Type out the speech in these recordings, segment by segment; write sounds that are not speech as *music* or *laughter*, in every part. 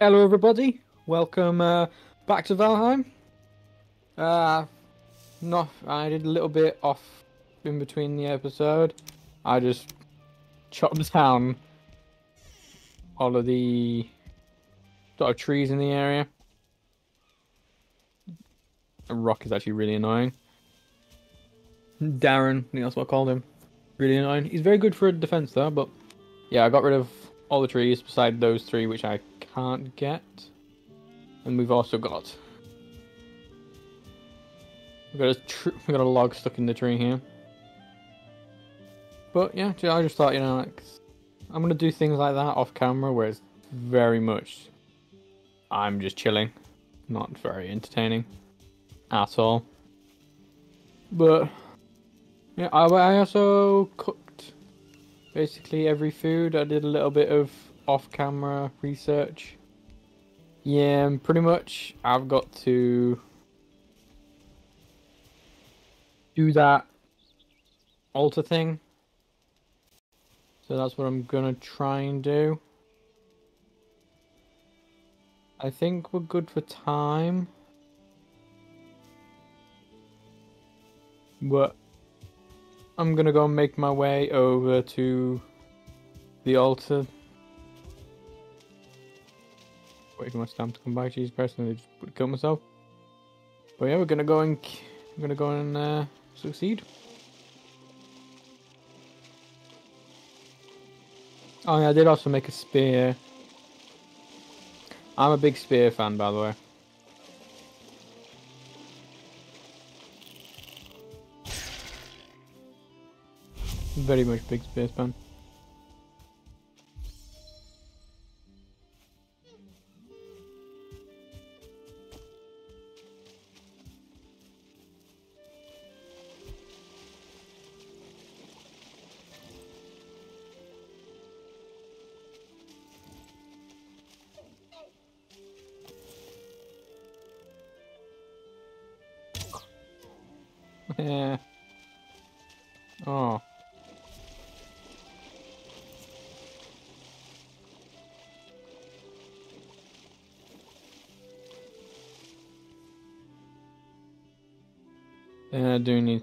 Hello, everybody. Welcome uh, back to Valheim. Uh, no, I did a little bit off in between the episode. I just chopped *laughs* down all of the sort of trees in the area. A rock is actually really annoying. Darren, I think that's what I called him. Really annoying. He's very good for a defense though, but yeah, I got rid of all the trees beside those three which I can't get. And we've also got we've got a we've got a log stuck in the tree here. But yeah, I just thought you know like I'm gonna do things like that off camera where it's very much I'm just chilling, not very entertaining at all. But yeah, I also cooked basically every food. I did a little bit of off-camera research. Yeah, pretty much I've got to do that altar thing. So that's what I'm gonna try and do. I think we're good for time. But I'm gonna go and make my way over to the altar. Wait for my stamp to come back. And I just would kill myself. But yeah, we're gonna go and I'm gonna go and uh, succeed. Oh yeah, I did also make a spear. I'm a big spear fan, by the way. Very much big spear fan.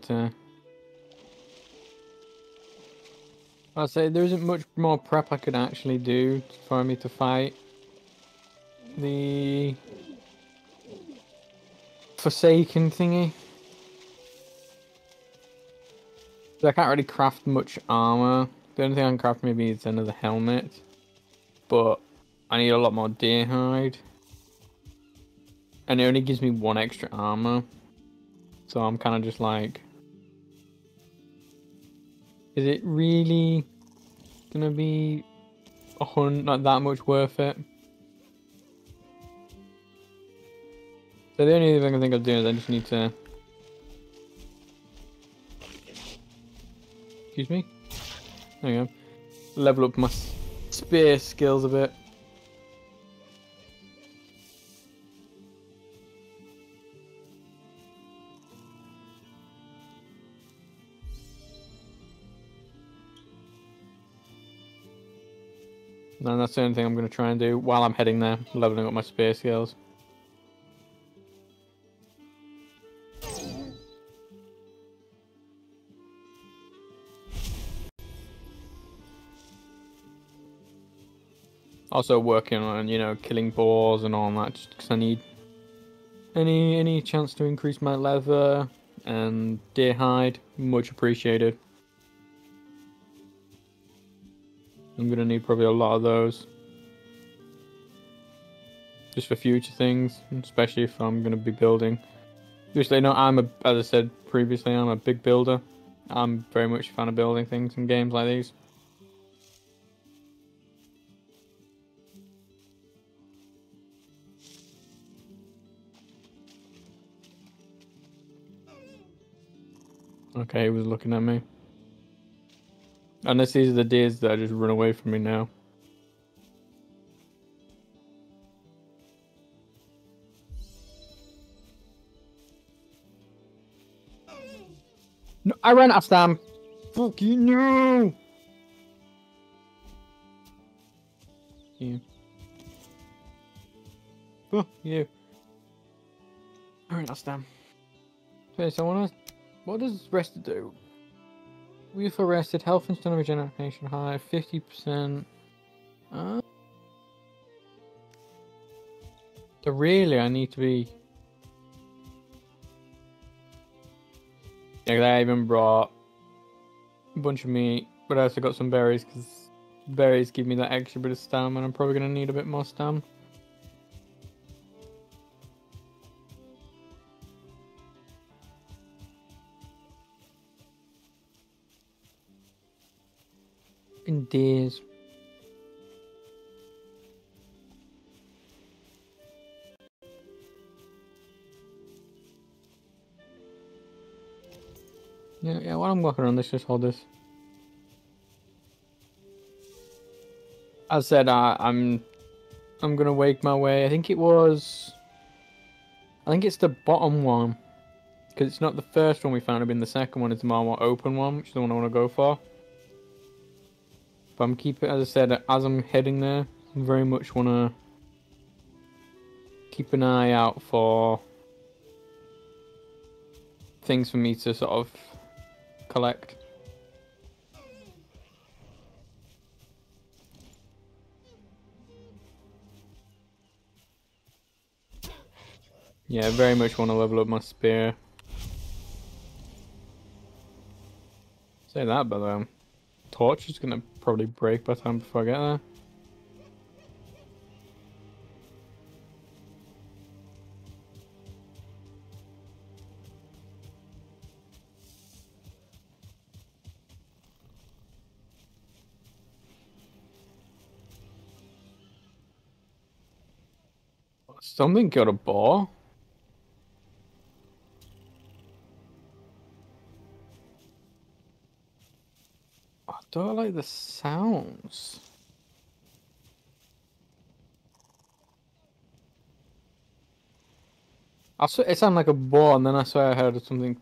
I to. I'll say there isn't much more prep I could actually do for me to fight the Forsaken thingy. I can't really craft much armor. The only thing I can craft maybe is another helmet. But I need a lot more deer hide. And it only gives me one extra armor. So I'm kind of just like... Is it really gonna be a hun not that much worth it? So the only thing I can think of doing is I just need to Excuse me. There we go. Level up my spear skills a bit. And that's the only thing I'm going to try and do while I'm heading there, leveling up my spear skills. Also working on, you know, killing boars and all that, just because I need any any chance to increase my leather and deer hide, much appreciated. I'm gonna need probably a lot of those. Just for future things, especially if I'm gonna be building. Usually, know, I'm a, as I said previously, I'm a big builder. I'm very much a fan of building things in games like these. Okay, he was looking at me. Unless these are the deers that just run away from me now. No, I ran after them. Fuck you, no! Yeah. Oh, you. Alright, that's done. Okay, so I wanna... What does rested do? We feel rested, health and stamina regeneration high, 50%. Uh, so really, I need to be... Yeah, I even brought a bunch of meat, but I also got some berries, because berries give me that extra bit of stamina, and I'm probably going to need a bit more stamina. In days. Yeah, yeah, while I'm walking around, let's just hold this. I said, uh, I'm I'm gonna wake my way. I think it was. I think it's the bottom one, because it's not the first one we found. It been the second one. It's the more open one, which is the one I want to go for. But I'm keeping, as I said, as I'm heading there, I very much want to keep an eye out for things for me to sort of collect. Yeah, I very much want to level up my spear. Say that, but um, torch is gonna probably break by the time before I get there. Something got a ball. Don't like the sounds. I swear it sounded like a ball, and then I swear I heard something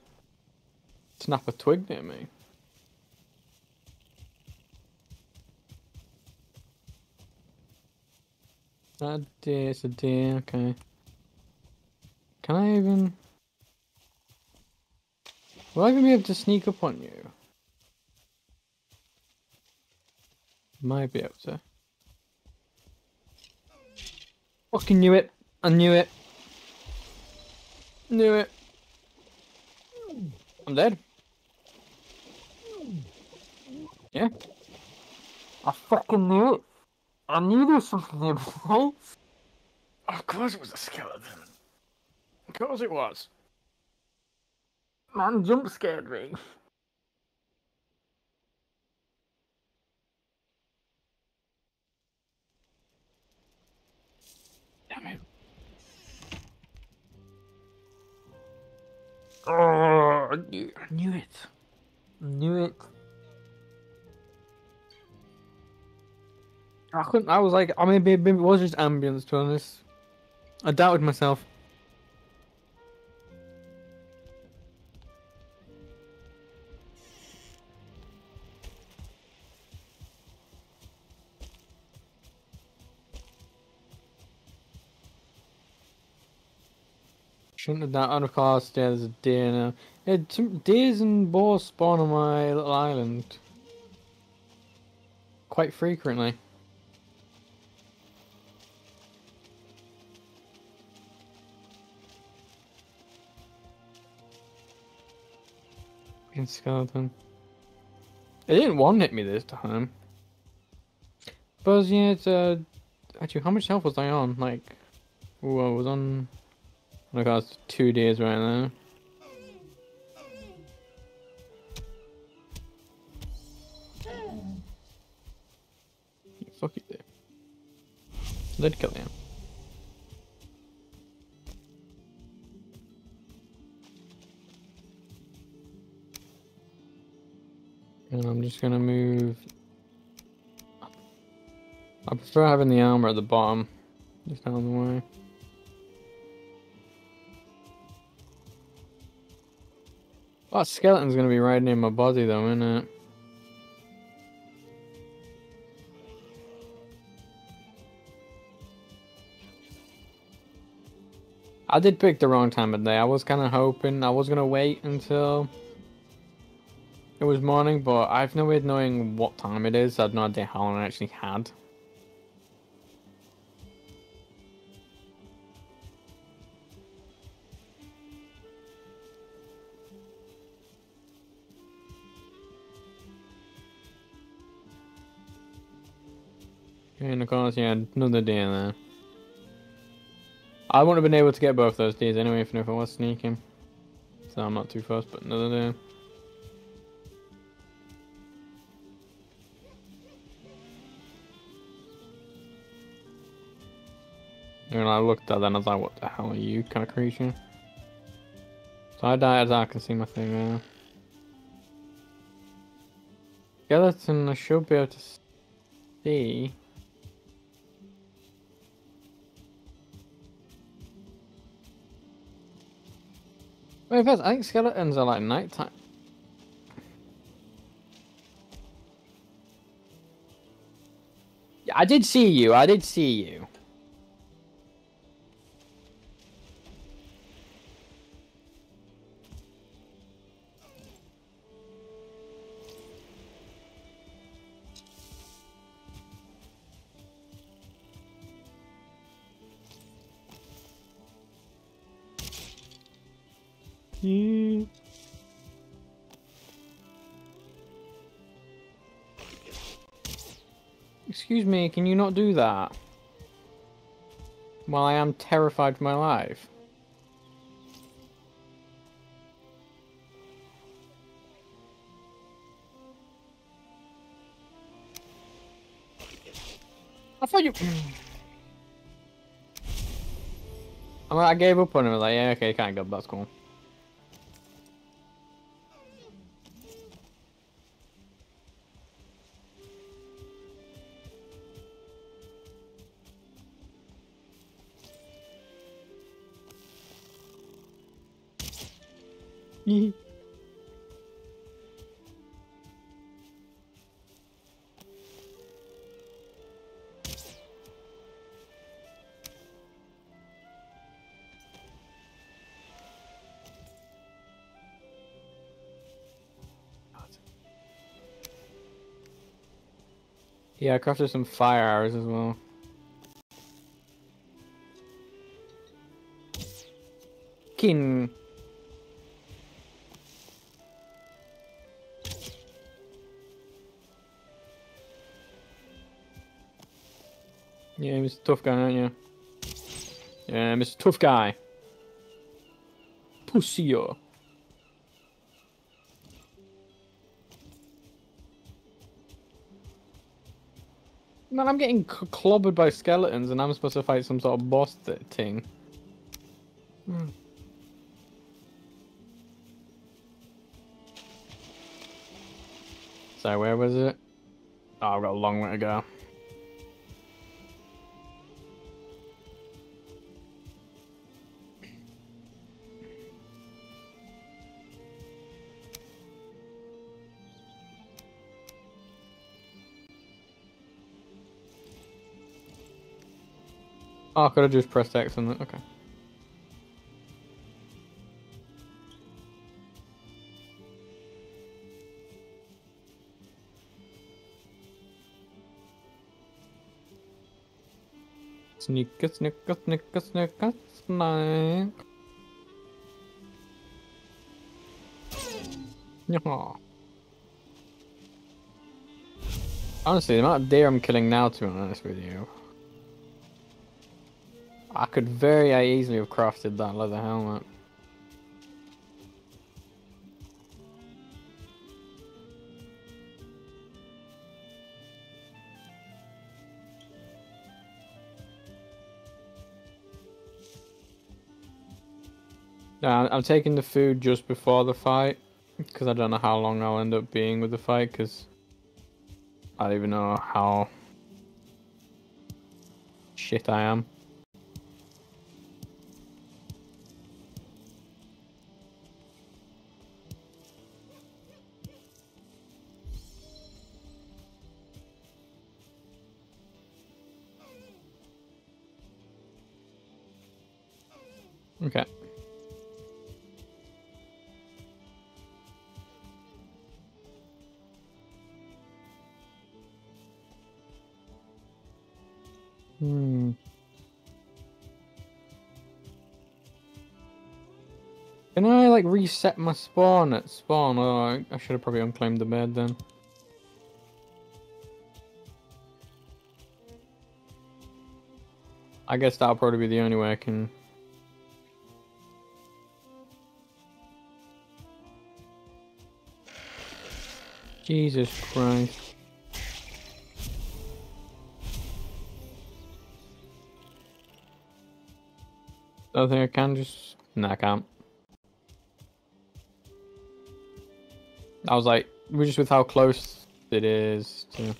snap a twig near me. Ah, a deer, it's a deer, okay. Can I even... Will I even be able to sneak up on you? Might be able to. Fucking knew it. I knew it. Knew it. I'm dead. Yeah. I fucking knew it. I knew there was something nearby. Of course it was a skeleton. Of course it was. Man jump scared me. Oh, I knew, I knew it. I knew it. I couldn't. I was like, I mean, maybe it was just ambience. To be honest, I doubted myself. Shouldn't. And yeah, there's a deer now. Some deers and boars spawn on my little island quite frequently. Fucking skeleton. It didn't one hit me this time. But yeah, it's uh actually how much health was I on? Like ooh, I was on I was two days right now. Fuck you there. Did kill him. And I'm just gonna move. I prefer having the armor at the bottom, just of the way. Oh, skeleton's gonna be right near my body though, isn't it? I did pick the wrong time of day. I was kind of hoping I was gonna wait until it was morning, but I've no way of knowing what time it is. I had no idea how long I actually had. And of course, yeah, another day there. I wouldn't have been able to get both those days anyway if I was sneaking. So I'm not too fast, but another day. And I looked at that and I was like, what the hell are you, kind of creature? So I died as I can see my thing there. Skeleton I should be able to see. Wait, first, I think skeletons are like nighttime. Yeah, I did see you. I did see you. Excuse me, can you not do that? While I am terrified for my life. I thought you... *clears throat* I, mean, I gave up on him, like, yeah, okay, can't go, that's cool. Yeah, I crafted some fire arrows as well. King. Yeah, Mr. Tough Guy, aren't you? Yeah, Mr. Tough Guy. Pussy yo. Man, I'm getting clobbered by skeletons and I'm supposed to fight some sort of boss thing. Hmm. So where was it? Oh, I've got a long way to go. Oh, I could have just pressed X it. Okay. Sneaker, sneaker, sneaker, sneaker, sneak. Yeah. Honestly, the amount of deer I'm killing now, to be honest with you. I could very easily have crafted that leather helmet. Yeah, I'm taking the food just before the fight because I don't know how long I'll end up being with the fight because I don't even know how shit I am. I reset my spawn at spawn? Oh, I, I should have probably unclaimed the bed then. I guess that'll probably be the only way I can. Jesus Christ. Don't think I can just. Nah, I can't. I was like, we're just with how close it is to.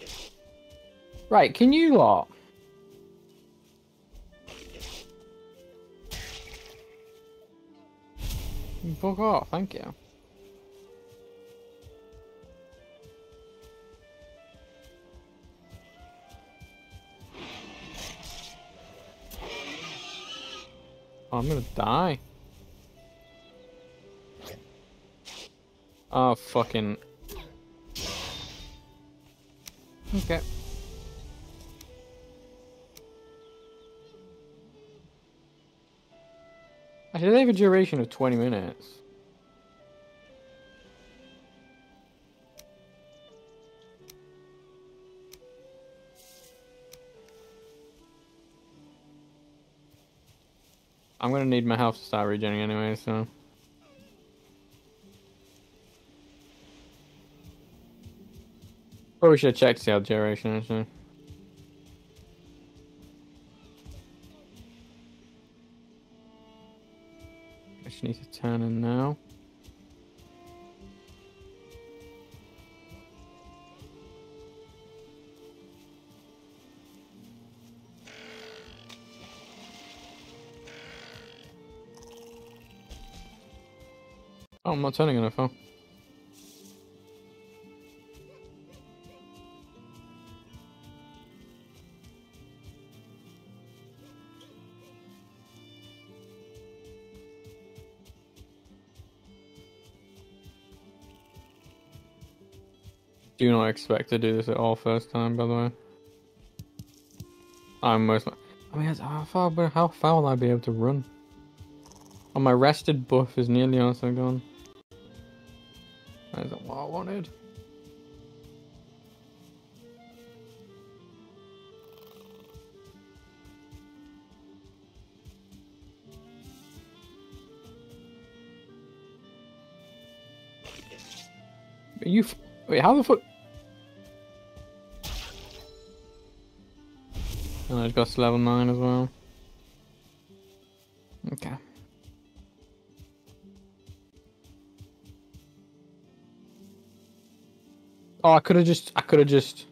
Right, can you lot? Fuck off, thank you. I'm gonna die. Oh, fucking... Okay. Actually, they have a duration of 20 minutes. I'm gonna need my health to start regenerating anyway, so... Probably should have checked the duration, actually. I just need to turn in now. Oh, I'm not turning enough, huh? Do not expect to do this at all first time, by the way. I'm most. I mean, how far? How far will I be able to run? Oh, my rested buff is nearly also gone. That isn't what I wanted. Are you wait? How the fuck? Just level nine as well. Okay. Oh, I could have just. I could have just.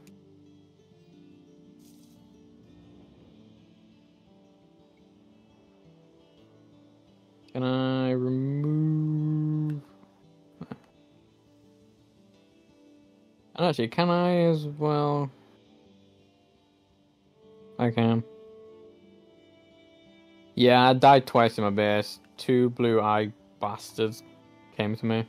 Can I remove? And actually, can I as well? I can. Yeah, I died twice in my base. Two blue eye bastards came to me.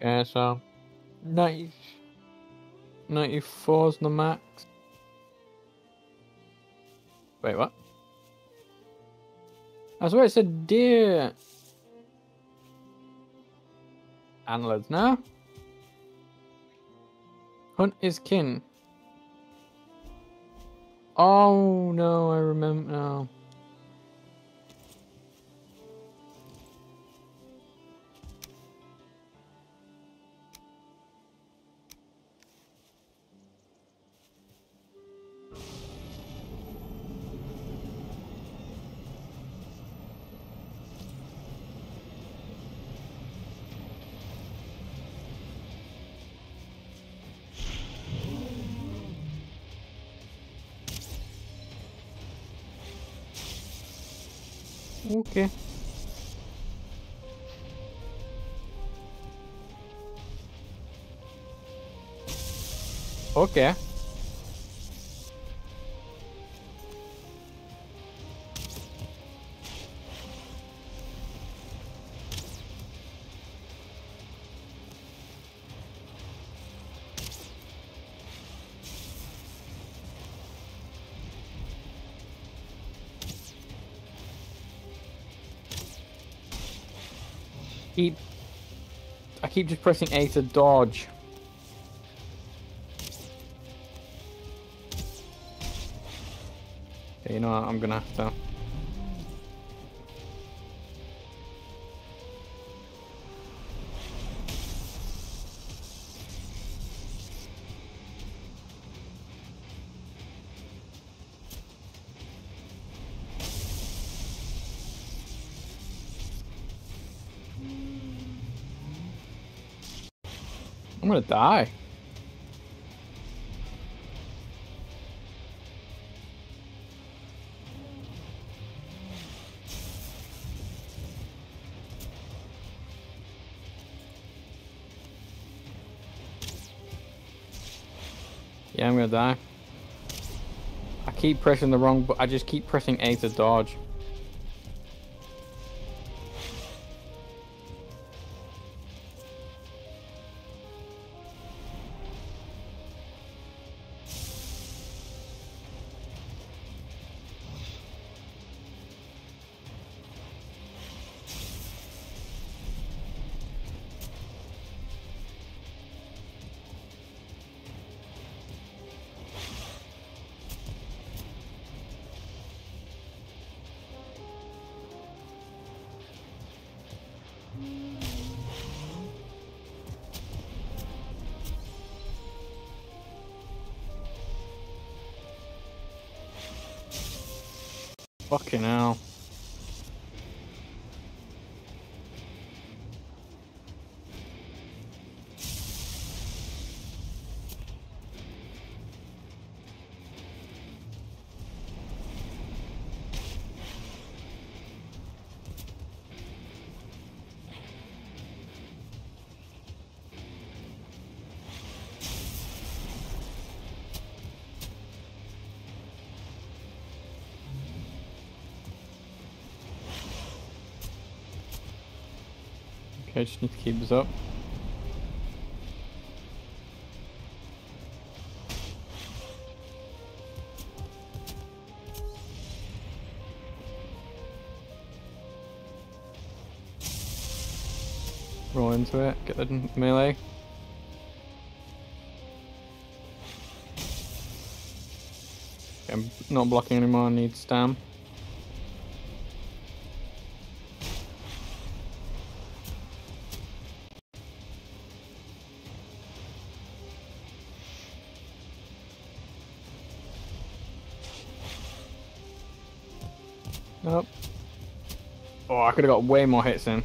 Yeah, so 90, 94 is the max. Wait, what? I swear it said deer. Antlers now. Hunt is kin. Oh no, I remember now. Okay. Okay. Keep just pressing A to dodge. Okay, you know what? I'm gonna have to. Die. Yeah, I'm gonna die. I keep pressing the wrong, but I just keep pressing A to dodge. Just need to keep this up. Roll into it, get the melee. I'm not blocking anymore, I need stam. Could have got way more hits in.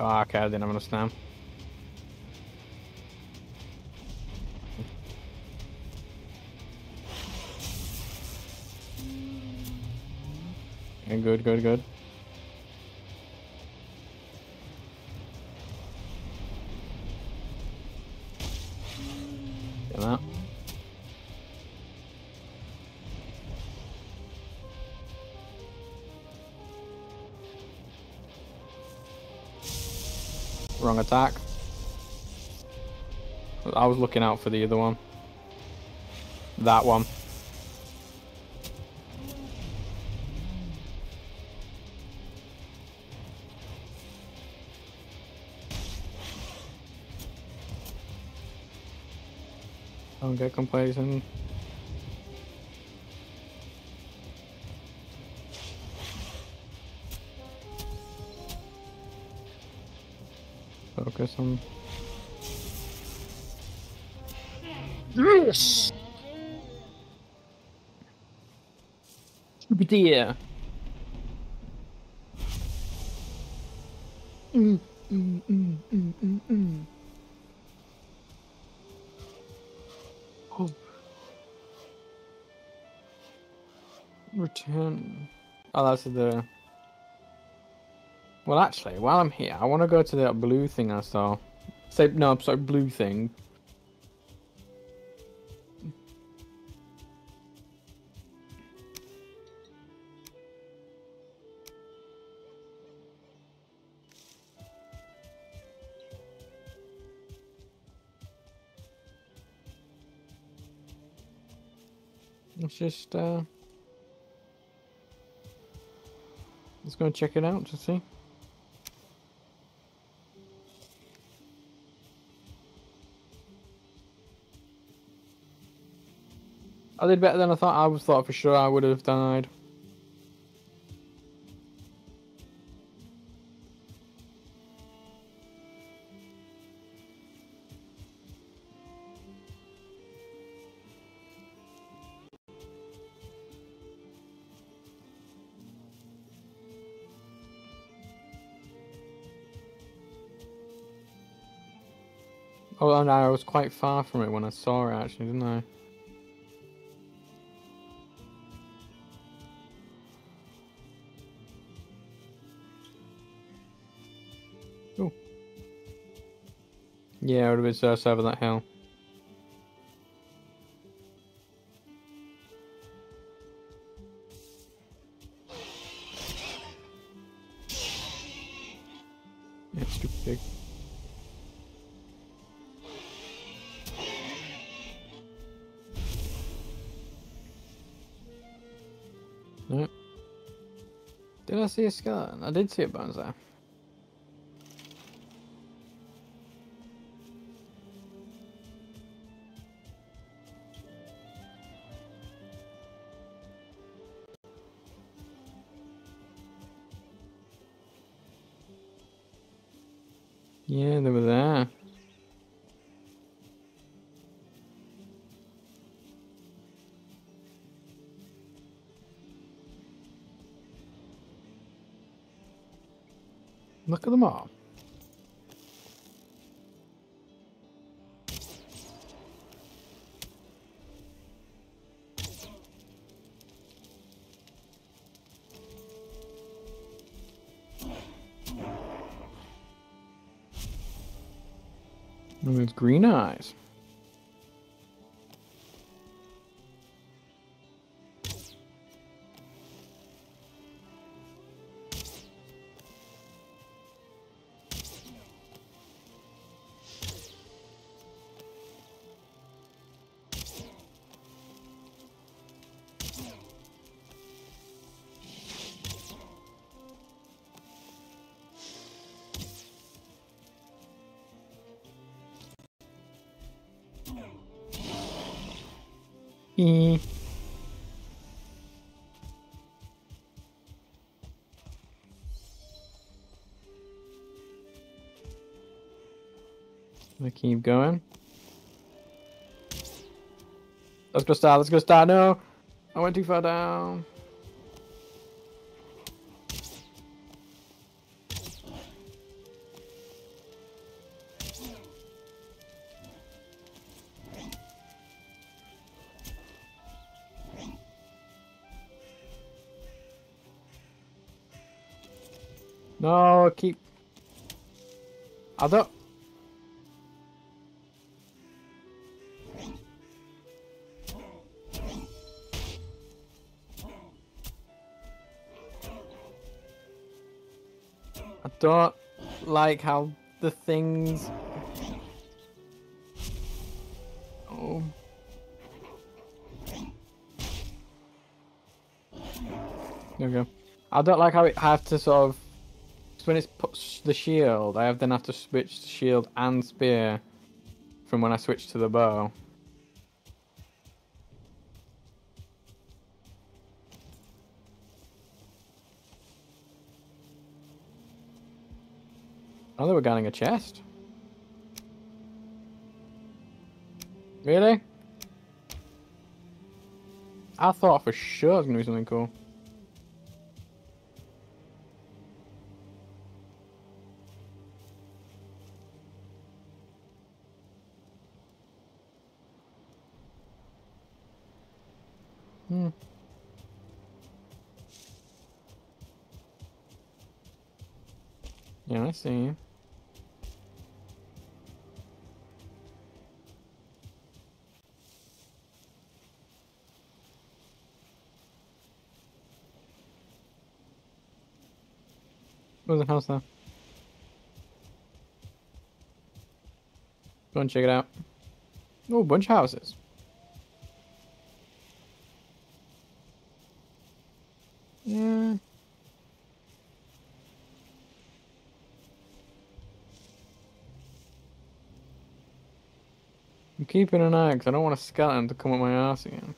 Oh, okay, I didn't have. Good, good, good. Get that. Wrong attack. I was looking out for the other one. That one. Get complacent. Focus on. Yes! Dear. out to the... Well, actually, while I'm here, I want to go to that blue thing I saw. Say, no, I'm sorry, blue thing. It's just, uh... go check it out to see. I did better than I thought. I was thought for sure I would have died. I was quite far from it when I saw it, actually, didn't I? Oh. Yeah, it would have been just over that hill. I did see a bones there. Look at them all. And with green eyes. Eh. I keep going. Let's go start, let's go start. No! I went too far down. No, keep. I don't. I don't like how the things. Oh. There we go. I don't like how it have to sort of. 'Cause when it's put the shield, I have then have to switch to shield and spear from when I switch to the bow. Oh, they were getting a chest. Really? I thought for sure it was gonna be something cool. I see you. There's a house there. Go and check it out. Oh, bunch of houses. I'm keeping an eye because I don't want a skeleton to come up my ass again.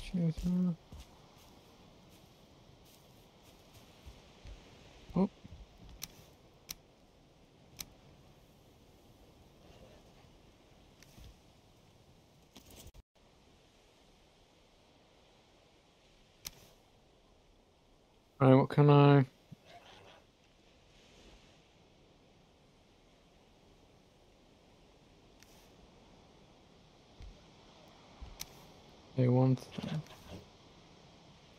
Cheers. Oh. Right, what can I... They want...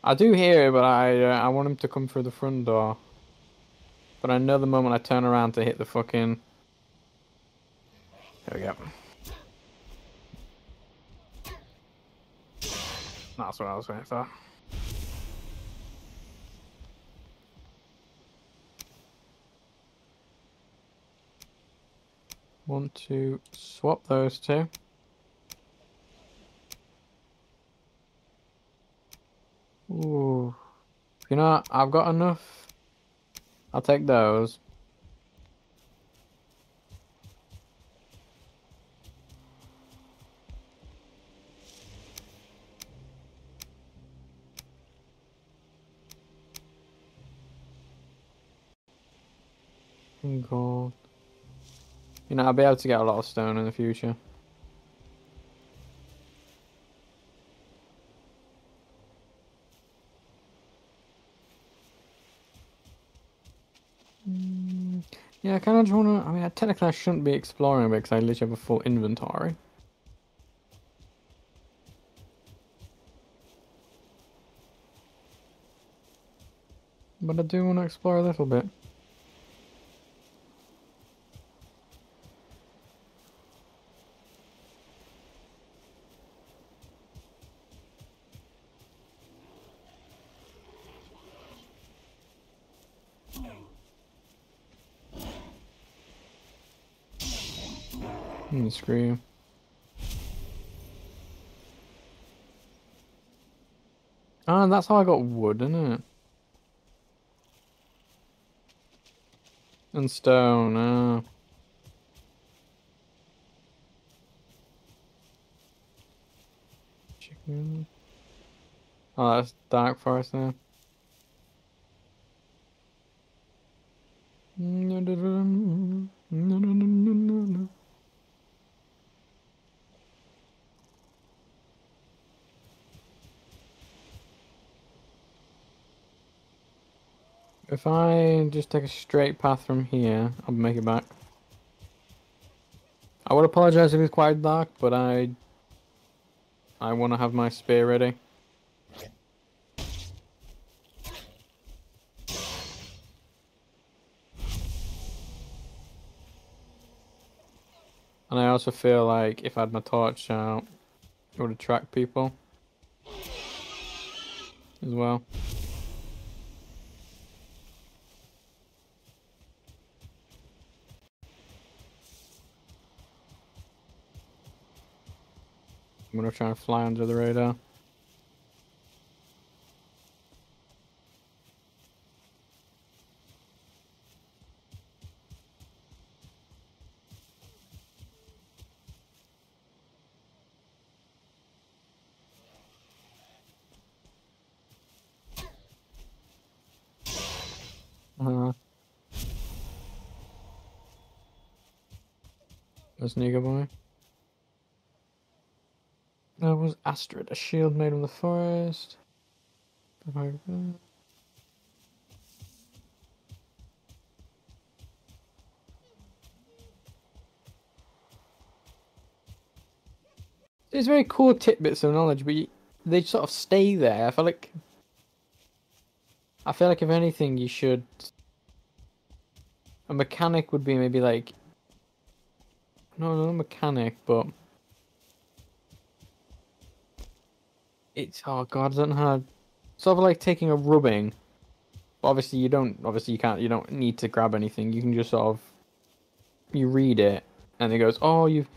I do hear it, but I uh, I want him to come through the front door. But I know the moment I turn around to hit the fucking... There we go. That's what I was waiting for. Want to swap those two. Ooh. You know, I've got enough. I'll take those. Gold. You know, I'll be able to get a lot of stone in the future. Mm, Yeah, I kind of just want to. I mean, I technically I shouldn't be exploring because I literally have a full inventory. But I do want to explore a little bit. Screw. Ah, that's how I got wood, isn't it? And stone, ah. Chicken. Oh, that's dark forest there. No, no, no, no, no, no, no, no, If I just take a straight path from here, I'll make it back. I would apologize if it's quite dark, but I I want to have my spear ready. And I also feel like if I had my torch out, it would attract people as well. I'm gonna try and fly under the radar. Uh, that's Niga boy. That was Astrid, a shield made of the forest. It's very cool tidbits of knowledge, but they sort of stay there. I feel like, I feel like if anything, you should. A mechanic would be maybe like. No, not a mechanic, but it's oh god, I don't know how. Sort of like taking a rubbing. Obviously, you don't. Obviously, you can't. You don't need to grab anything. You can just sort of. You read it, and it goes, "Oh, you've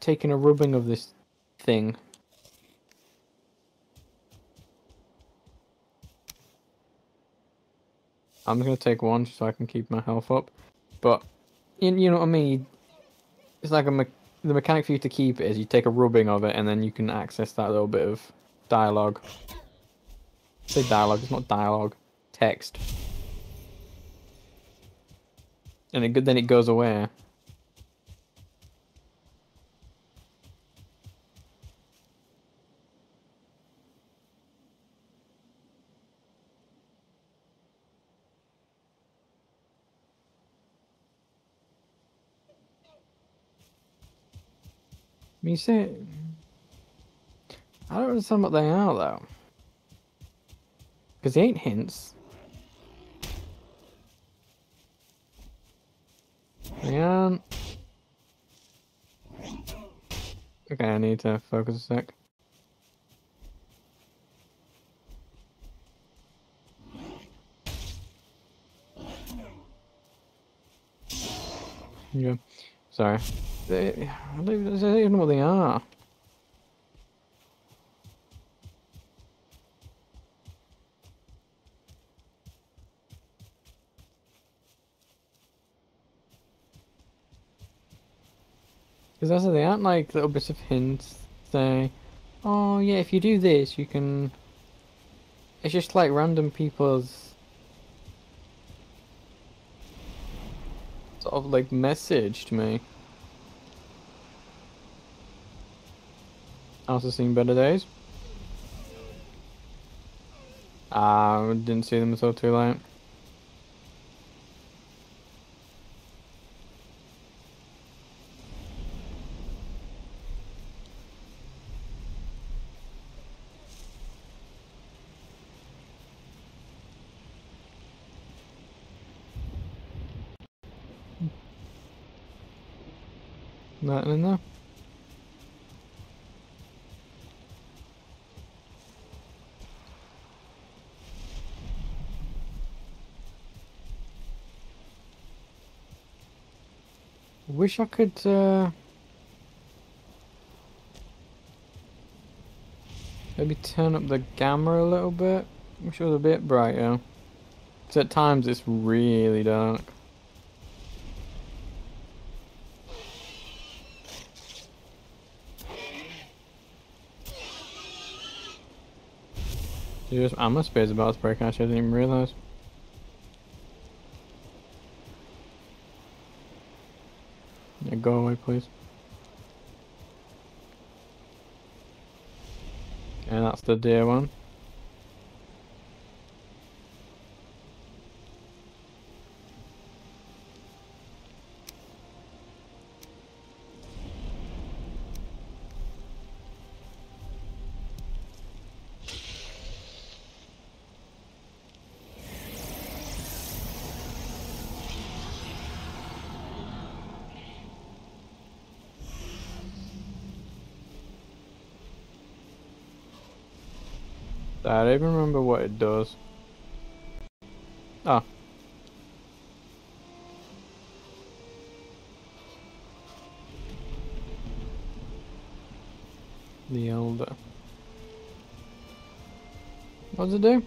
taken a rubbing of this thing. I'm gonna take one just so I can keep my health up. But you, you know what I mean? It's like a me- the mechanic for you to keep it is you take a rubbing of it and then you can access that little bit of dialogue. say dialogue, it's not dialogue, text. And it, then it goes away. you say, I don't understand what they are though. Because they ain't hints. Aren't. Okay, I need to focus a sec. Yeah, sorry. They, I don't even know what they are. Because that's they aren't like little bits of hints. Say, oh yeah, if you do this, you can. It's just like random people's sort of like message to me. Also seen better days. Uh, didn't see them until too late. Nothing in there. Wish I could, uh... Maybe turn up the gamma a little bit. Wish it was a bit brighter. Because at times it's really dark. Just ammo space about to break actually, I didn't even realise. Go away, please. And that's the deer one. I don't even remember what it does. Ah. The elder. What does it do?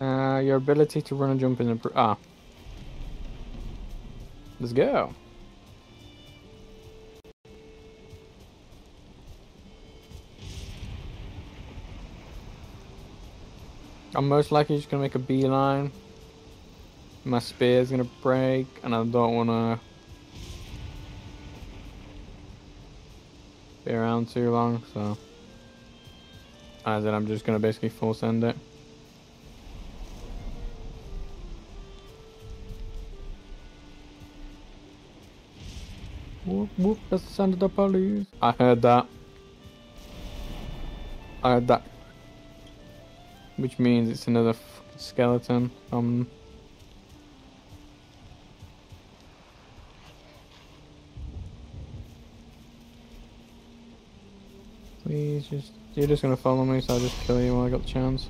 Uh, your ability to run and jump in a... Ah. Let's go. I'm most likely just gonna make a beeline. My spear is gonna break, and I don't wanna be around too long, so. As in, I'm just gonna basically full send it. Whoop, that's the police. I heard that. I heard that. Which means it's another skeleton. Um. Please just, you're just gonna follow me so I'll just kill you while I got the chance.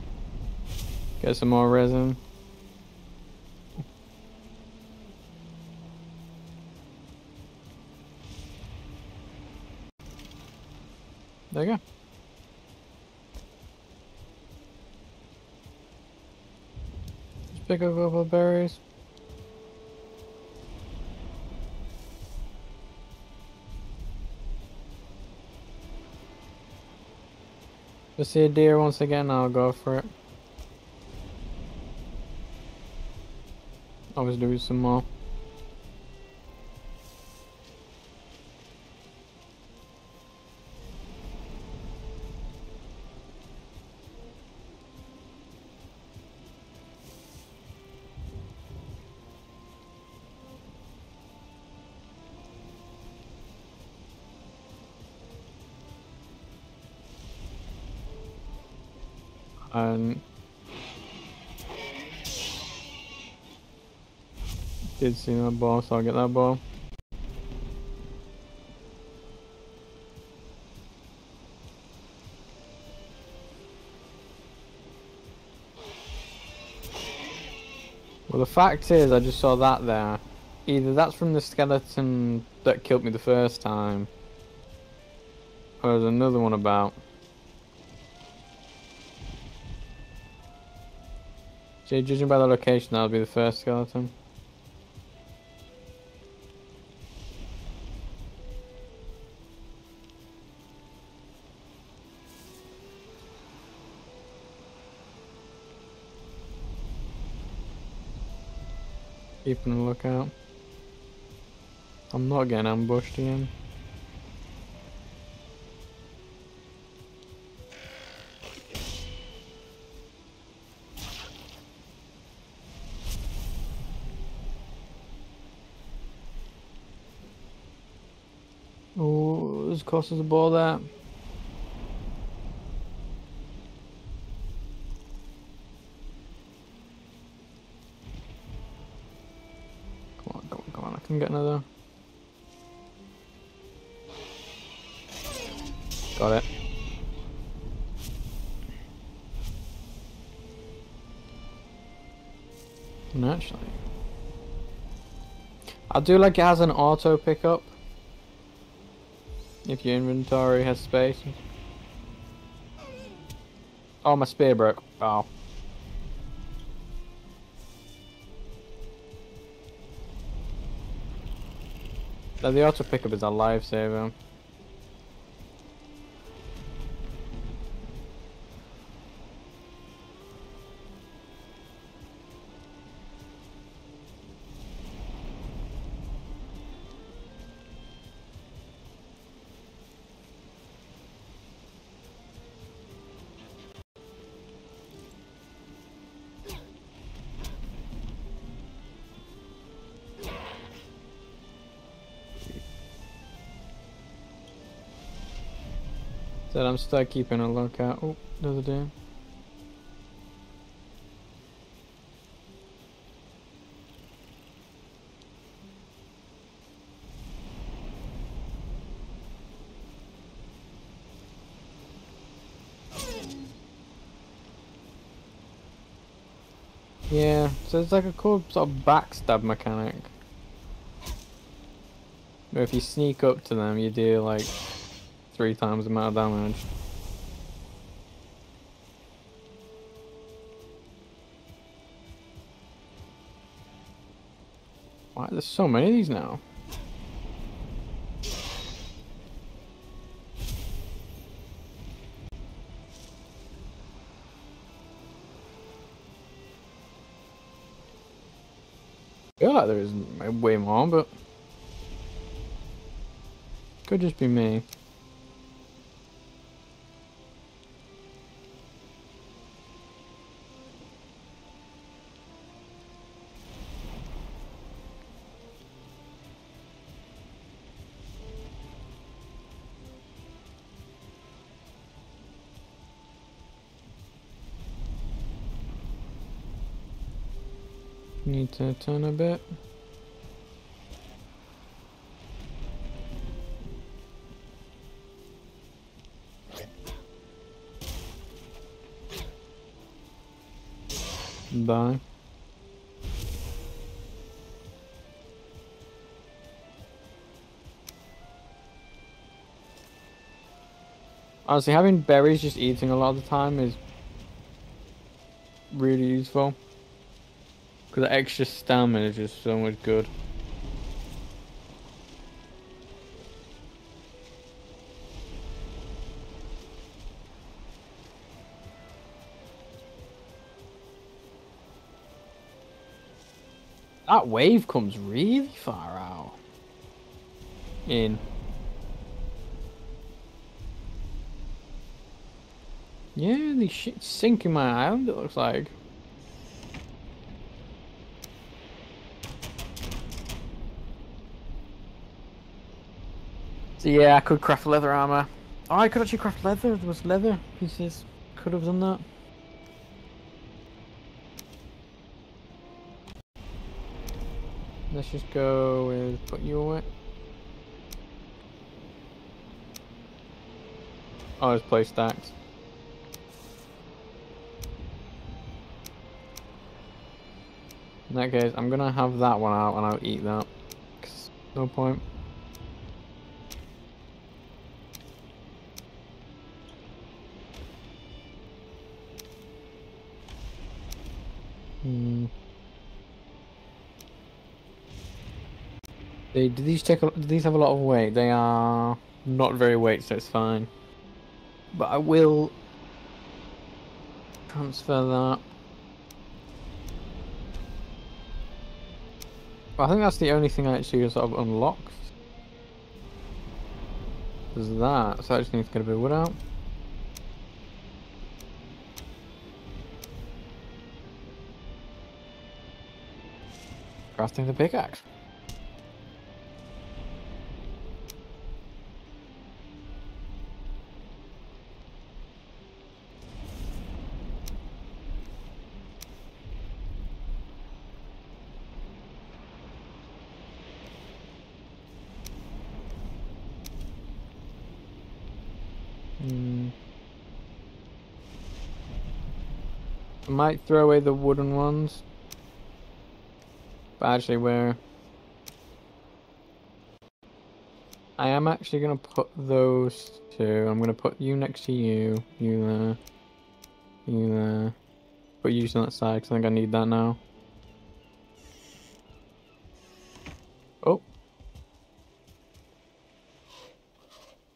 Get some more resin. There you go. Just pick up a couple of berries. If I see a deer once again, I'll go for it. Always do some more. Did see that ball, so I'll get that ball. Well, the fact is, I just saw that there. Either that's from the skeleton that killed me the first time, or there's another one about. See, judging by the location, that'll be the first skeleton. Keeping a lookout. I'm not getting ambushed again. Oh, as close as a ball there. Come on, come on, come on, I can get another. Got it. Naturally. I do like it has an auto pickup. If your inventory has space. Oh, my spear broke. Oh. Now, the auto pickup is a lifesaver. Said I'm still keeping a lookout. Oh, there's a deer. Yeah, so it's like a cool sort of backstab mechanic. But if you sneak up to them, you do like three times the amount of damage. Why there's so many of these now? Like there's way more, but could just be me. Turn a bit. Honestly, having berries just eating a lot of the time is really useful. Because the extra stamina is just so much good. That wave comes really far out. In. Yeah, the shit's sinking my island, it looks like. So yeah, I could craft leather armor. Oh, I could actually craft leather. There was leather pieces. Could have done that. Let's just go with put you away. Oh, there's play stacks. In that case, I'm gonna have that one out and I'll eat that. No point. Do these take? A, do these have a lot of weight? They are not very weight, so it's fine. But I will transfer that. I think that's the only thing I actually sort of unlocked. Is that, so I just need to get a bit of wood out. Crafting the pickaxe. Might throw away the wooden ones. But actually, where I am actually going to put those two. I'm going to put you next to you. You there. You there. Put you on that side because I think I need that now. Oh.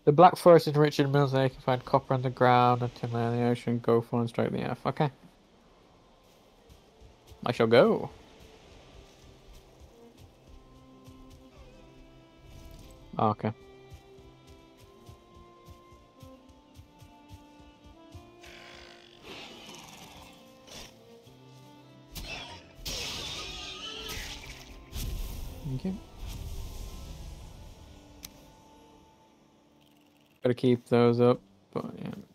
The Black Forest is rich in minerals. They can find copper underground and timber in the ocean. Go for and strike the earth. Okay. I shall go. Oh, okay. Okay. Gotta keep those up, but yeah.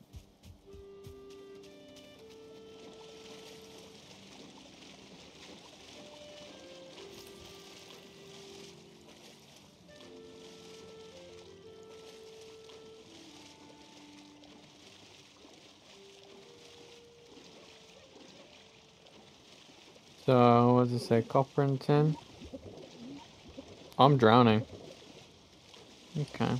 So, what does it say? Copper and tin? I'm drowning. Okay.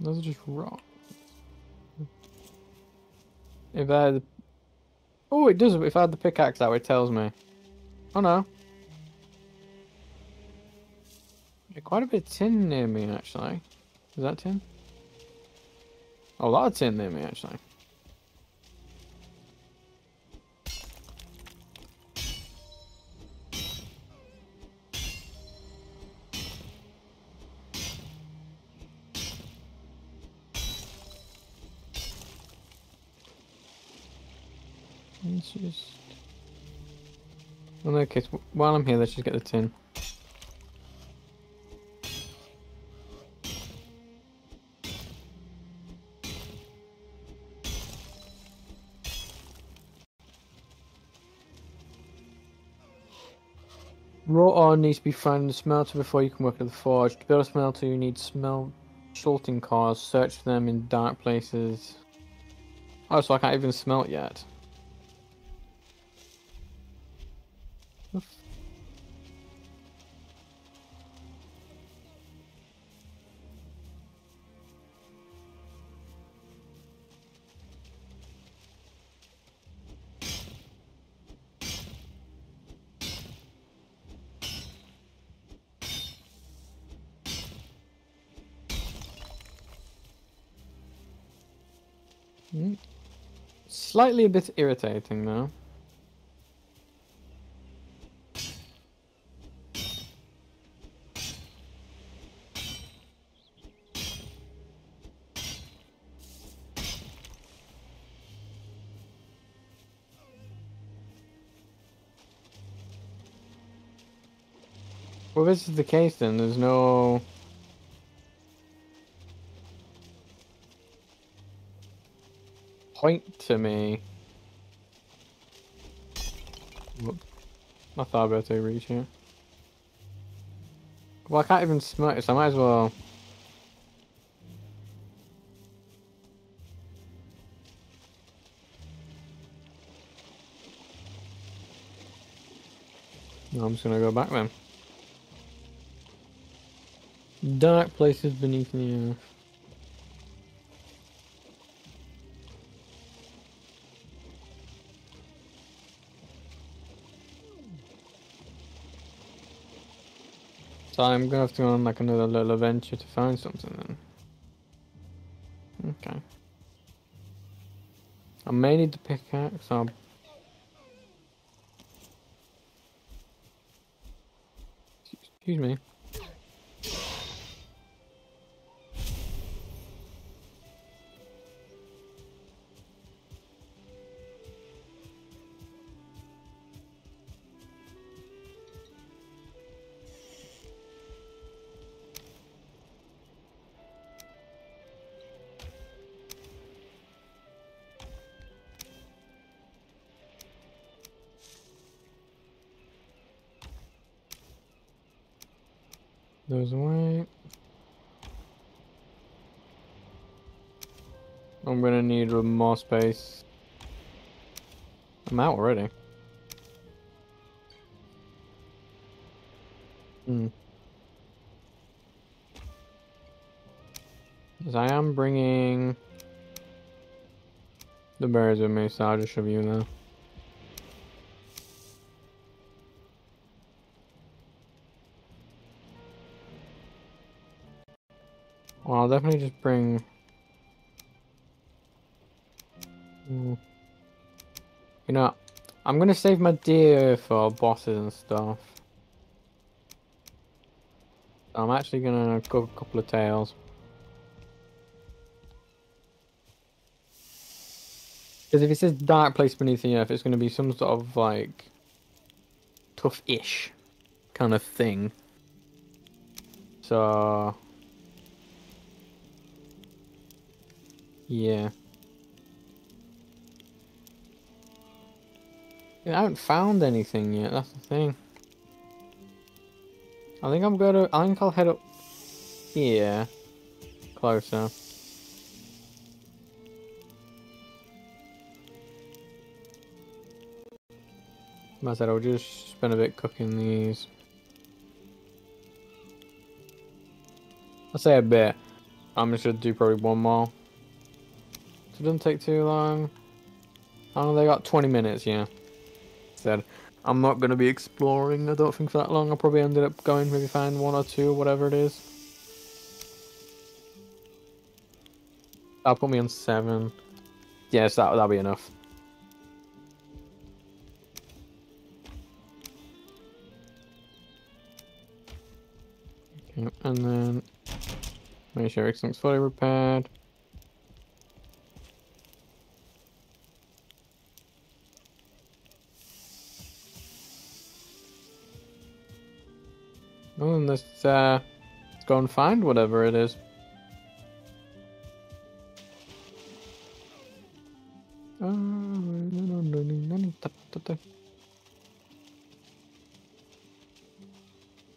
Those are just rocks. If I had... Oh, it does. If I had the pickaxe out, it tells me. Oh, no. quite a bit of tin near me, actually. Is that tin? Oh, a lot of tin me, actually. Let's just... Oh, well, okay, while I'm here, let's just get the tin. Raw ore needs to be found in the smelter before you can work at the forge. To build a smelter, you need smelt surtling cores. Search for them in dark places. Oh, so I can't even smelt yet. Mm. Slightly a bit irritating though. Well, this is the case then. There's no point to me. Whoop. I thought about to reach here. Well, I can't even smite it, so I might as well... No, I'm just gonna go back then. Dark places beneath the earth. I'm gonna have to go on like another little adventure to find something then. Okay. I may need the pickaxe, I'll... Excuse me. More space. I'm out already. Hmm. Because I am bringing the berries with me, so I'll just show you now. Well, I'll definitely just bring... You know, I'm gonna save my deer for bosses and stuff. I'm actually gonna cook a couple of tails. Because if it says dark place beneath the earth, it's gonna be some sort of like tough-ish kind of thing. So Yeah. I haven't found anything yet, that's the thing. I think I'm gonna I think I'll head up here. Closer. I said I'll just spend a bit cooking these. I'll say a bit. I'm just gonna do probably one more. So It doesn't take too long. Oh, they got 20 minutes, yeah. Said, I'm not going to be exploring, I don't think, for that long. I probably ended up going, maybe find one or two, whatever it is. That'll put me on seven. Yes, that, that'll be enough. Okay, and then make sure everything's fully repaired. Let's, uh, let's go and find whatever it is.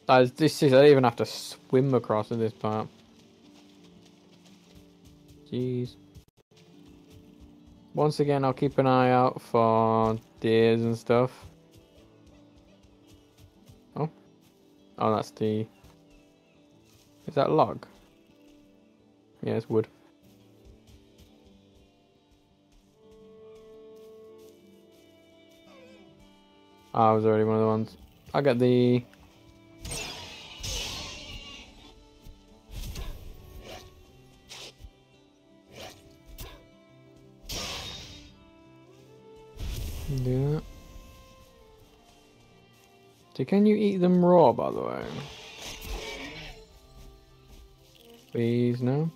Uh, this is, I even have to swim across in this part. Jeez. Once again, I'll keep an eye out for deers and stuff. Oh, that's the... Is that log? Yeah, it's wood. Oh, I was already one of the ones. I got the can you eat them raw, by the way? Please, no?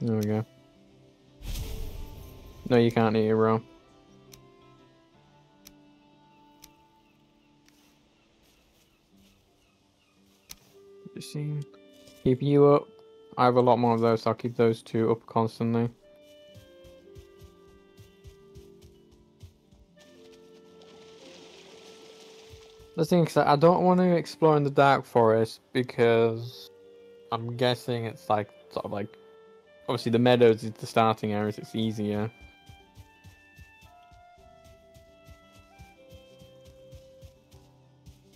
There we go. No, you can't eat it raw. Keep you up. I have a lot more of those, so I'll keep those two up constantly. The thing is, I don't want to explore in the dark forest because I'm guessing it's like sort of like obviously the meadows is the starting areas. It's easier.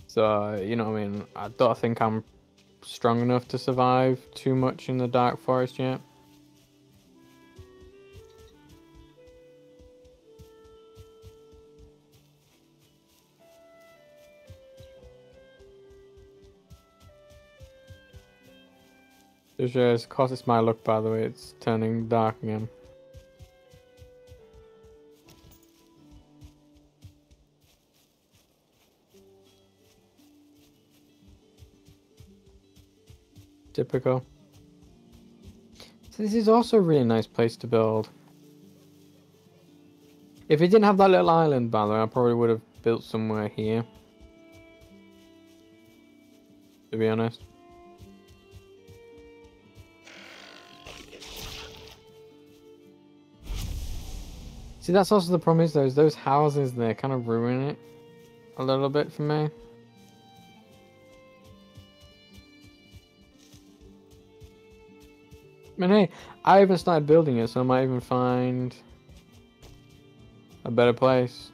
So you know, what I mean, I don't think I'm strong enough to survive too much in the dark forest yet. This Just, it's my luck by the way, it's turning dark again. Typical. So this is also a really nice place to build. If it didn't have that little island, by the way, I probably would have built somewhere here. To be honest. See, that's also the problem is those those houses there kind of ruin it a little bit for me. Mean, hey, I haven't started building it, so I might even find a better place.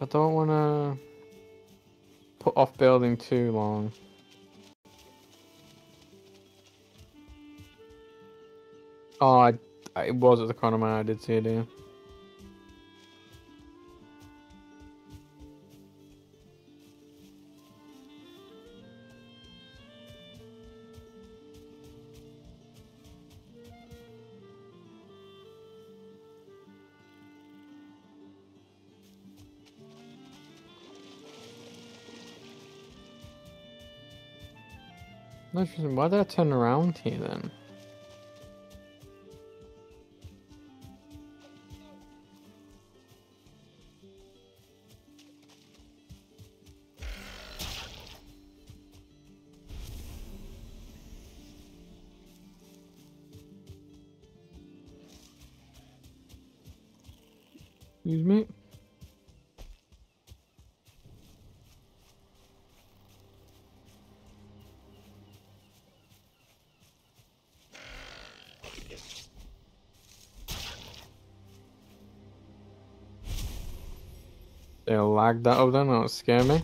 I don't want to put off building too long. Oh, I, it was at the corner I did see it, yeah. Why did I turn around here then? That over there, don't scare me.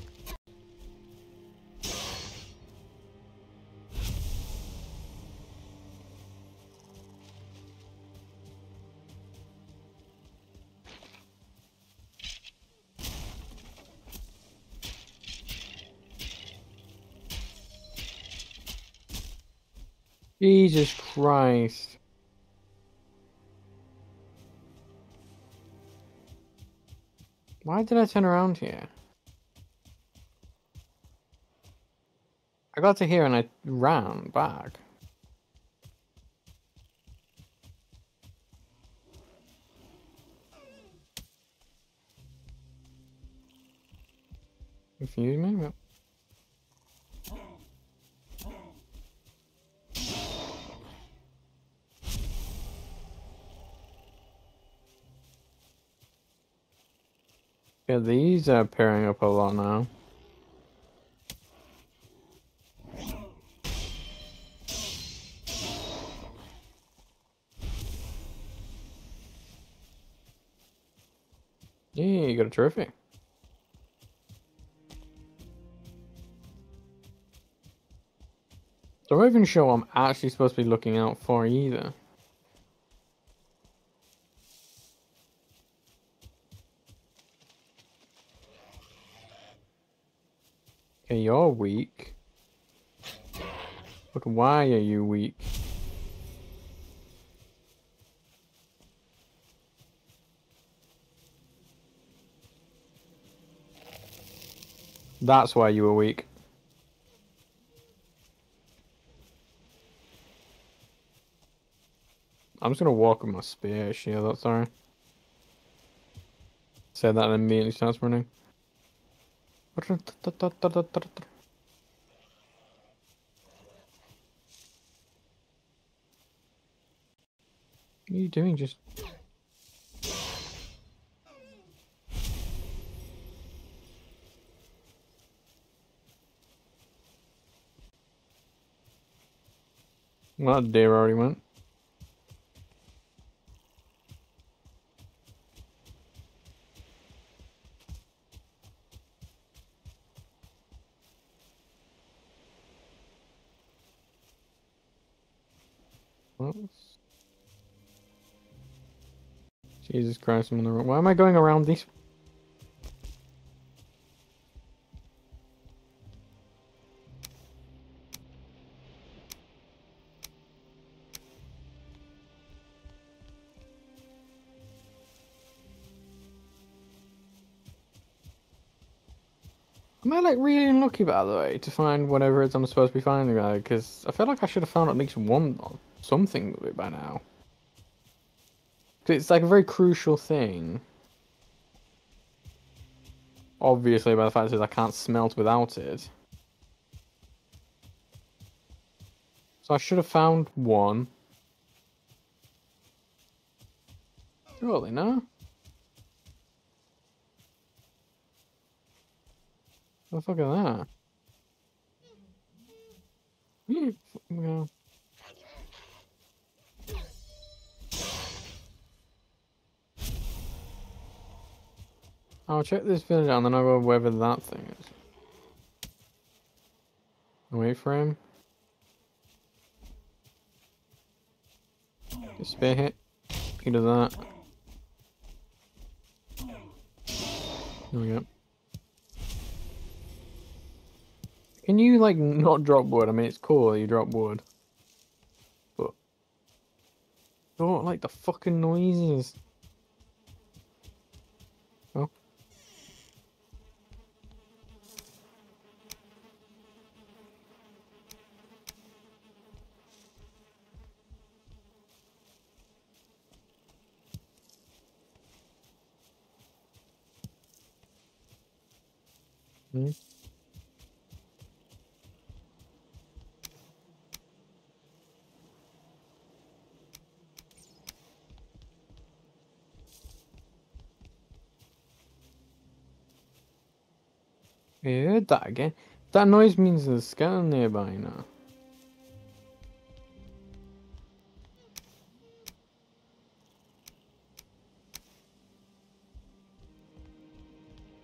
Jesus Christ. Why did I turn around here? I got to here and I ran back. Confuse me? Yeah, these are pairing up a lot now. Yeah, you got a trophy. Even sure I'm actually supposed to be looking out for either. Okay, you're weak. But why are you weak? That's why you were weak. I'm just gonna walk with my spear shield, that's alright. Say that and immediately starts running. What are you doing? Just. Well, that already went. Jesus Christ, I'm in the wrong. Why am I going around these? Am I like really unlucky by the way to find whatever it's I'm supposed to be finding? Because I feel like I should have found at least one something of it by now. It's like a very crucial thing. Obviously, by the fact that I can't smelt without it. So I should have found one. Surely, no? What the fuck is that? *gasps* I'll check this village out and then I'll go wherever that thing is. Wait for him. spear hit. He does that. There we go. Can you like not drop wood? I mean it's cool you drop wood. But don't like the fucking noises. Hmm? You heard that again? That noise means there's a skeleton nearby now.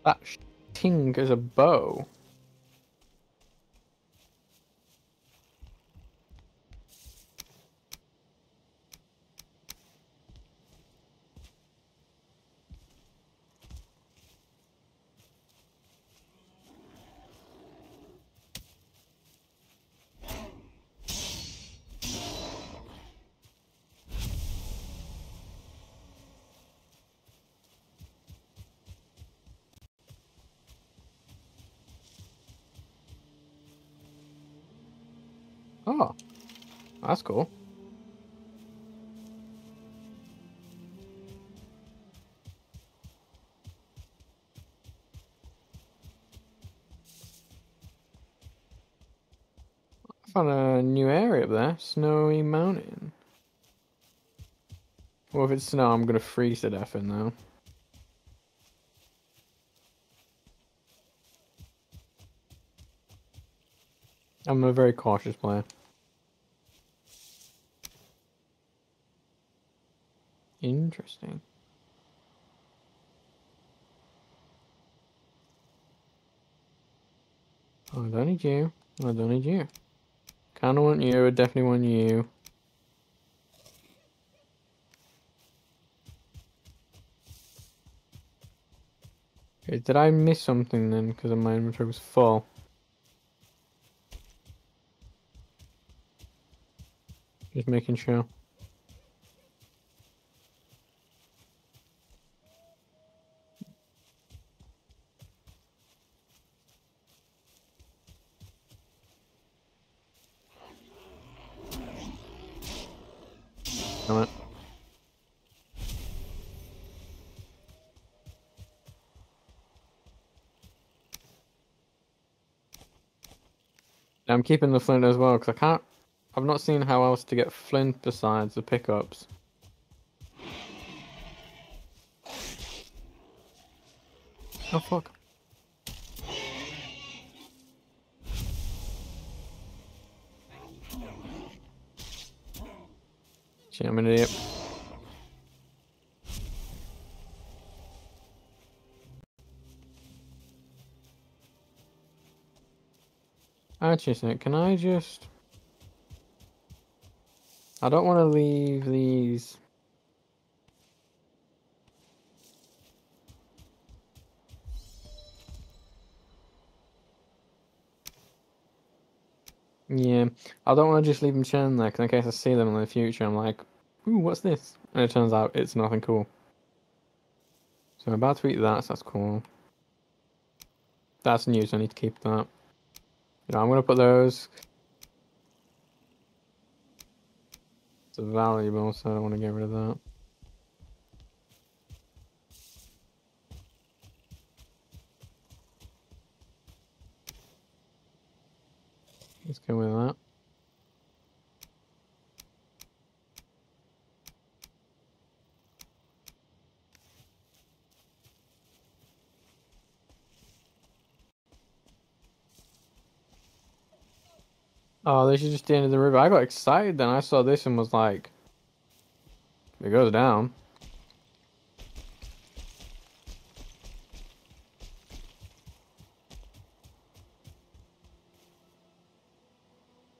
That king is a bow. That's cool. I found a new area up there, Snowy Mountain. Well, if it's snow, I'm gonna freeze to death in though. I'm a very cautious player. Interesting. I don't need you. I don't need you. Kinda want you, I definitely want you. Okay, did I miss something then? Because my inventory was full. Just making sure. Damn it. I'm keeping the flint as well because I can't. I've not seen how else to get flint besides the pickups. Oh fuck. I'm an idiot. Actually, can I just... I don't want to leave these... Yeah, I don't want to just leave them chilling there, because in case I see them in the future, I'm like, ooh, what's this? And it turns out it's nothing cool. So I'm about to eat that, so that's cool. That's news, I need to keep that. You know, I'm gonna put those. It's valuable, so I don't want to get rid of that. Let's go with that. Oh, this is just the end of the river. I got excited then I saw this and was like, it goes down.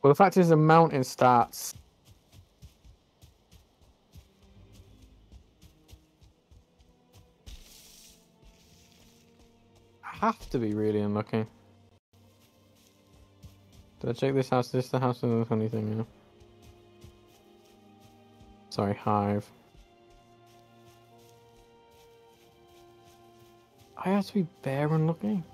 Well, the fact is the mountain starts. I have to be really unlucky. Did I check this house? This the house with the funny thing, yeah. Sorry, hive. I have to be barren looking.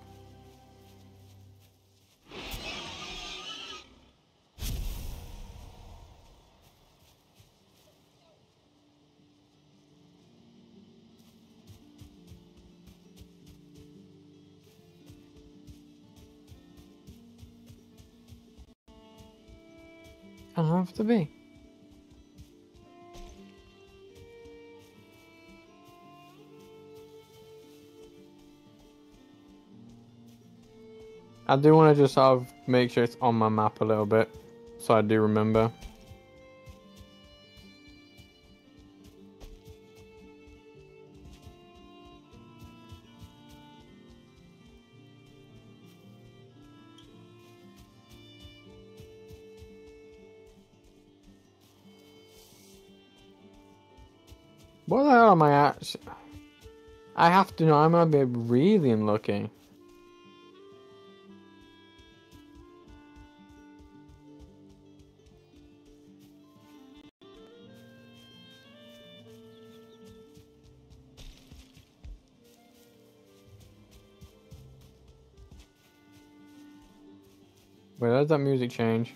I have to be. I do want to just sort of make sure it's on my map a little bit, so I do remember. I have know, I'm be really looking. Wait, does that music change?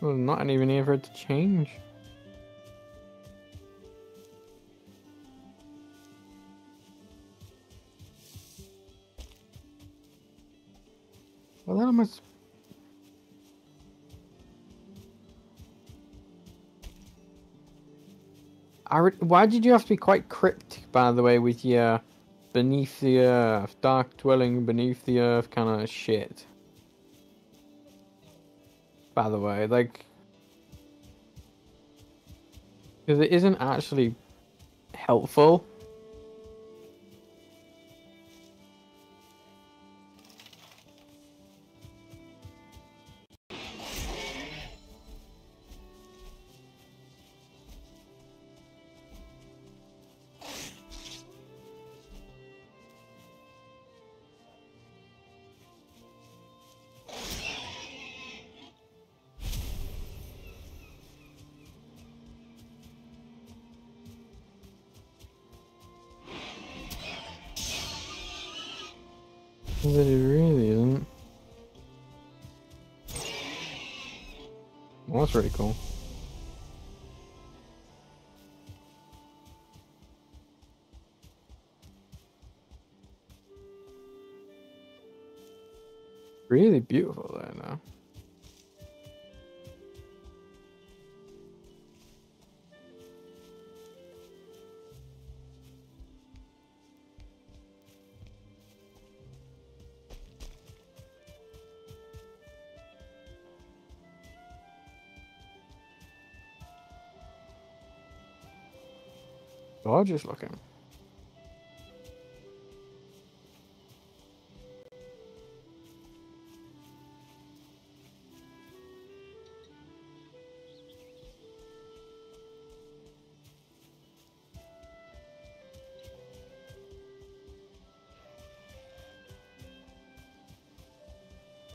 Well, not even here for it to change. Must. I why did you have to be quite cryptic, by the way, with your beneath the earth, dark dwelling beneath the earth kind of shit. By the way, like, because it isn't actually helpful. Gorgeous looking.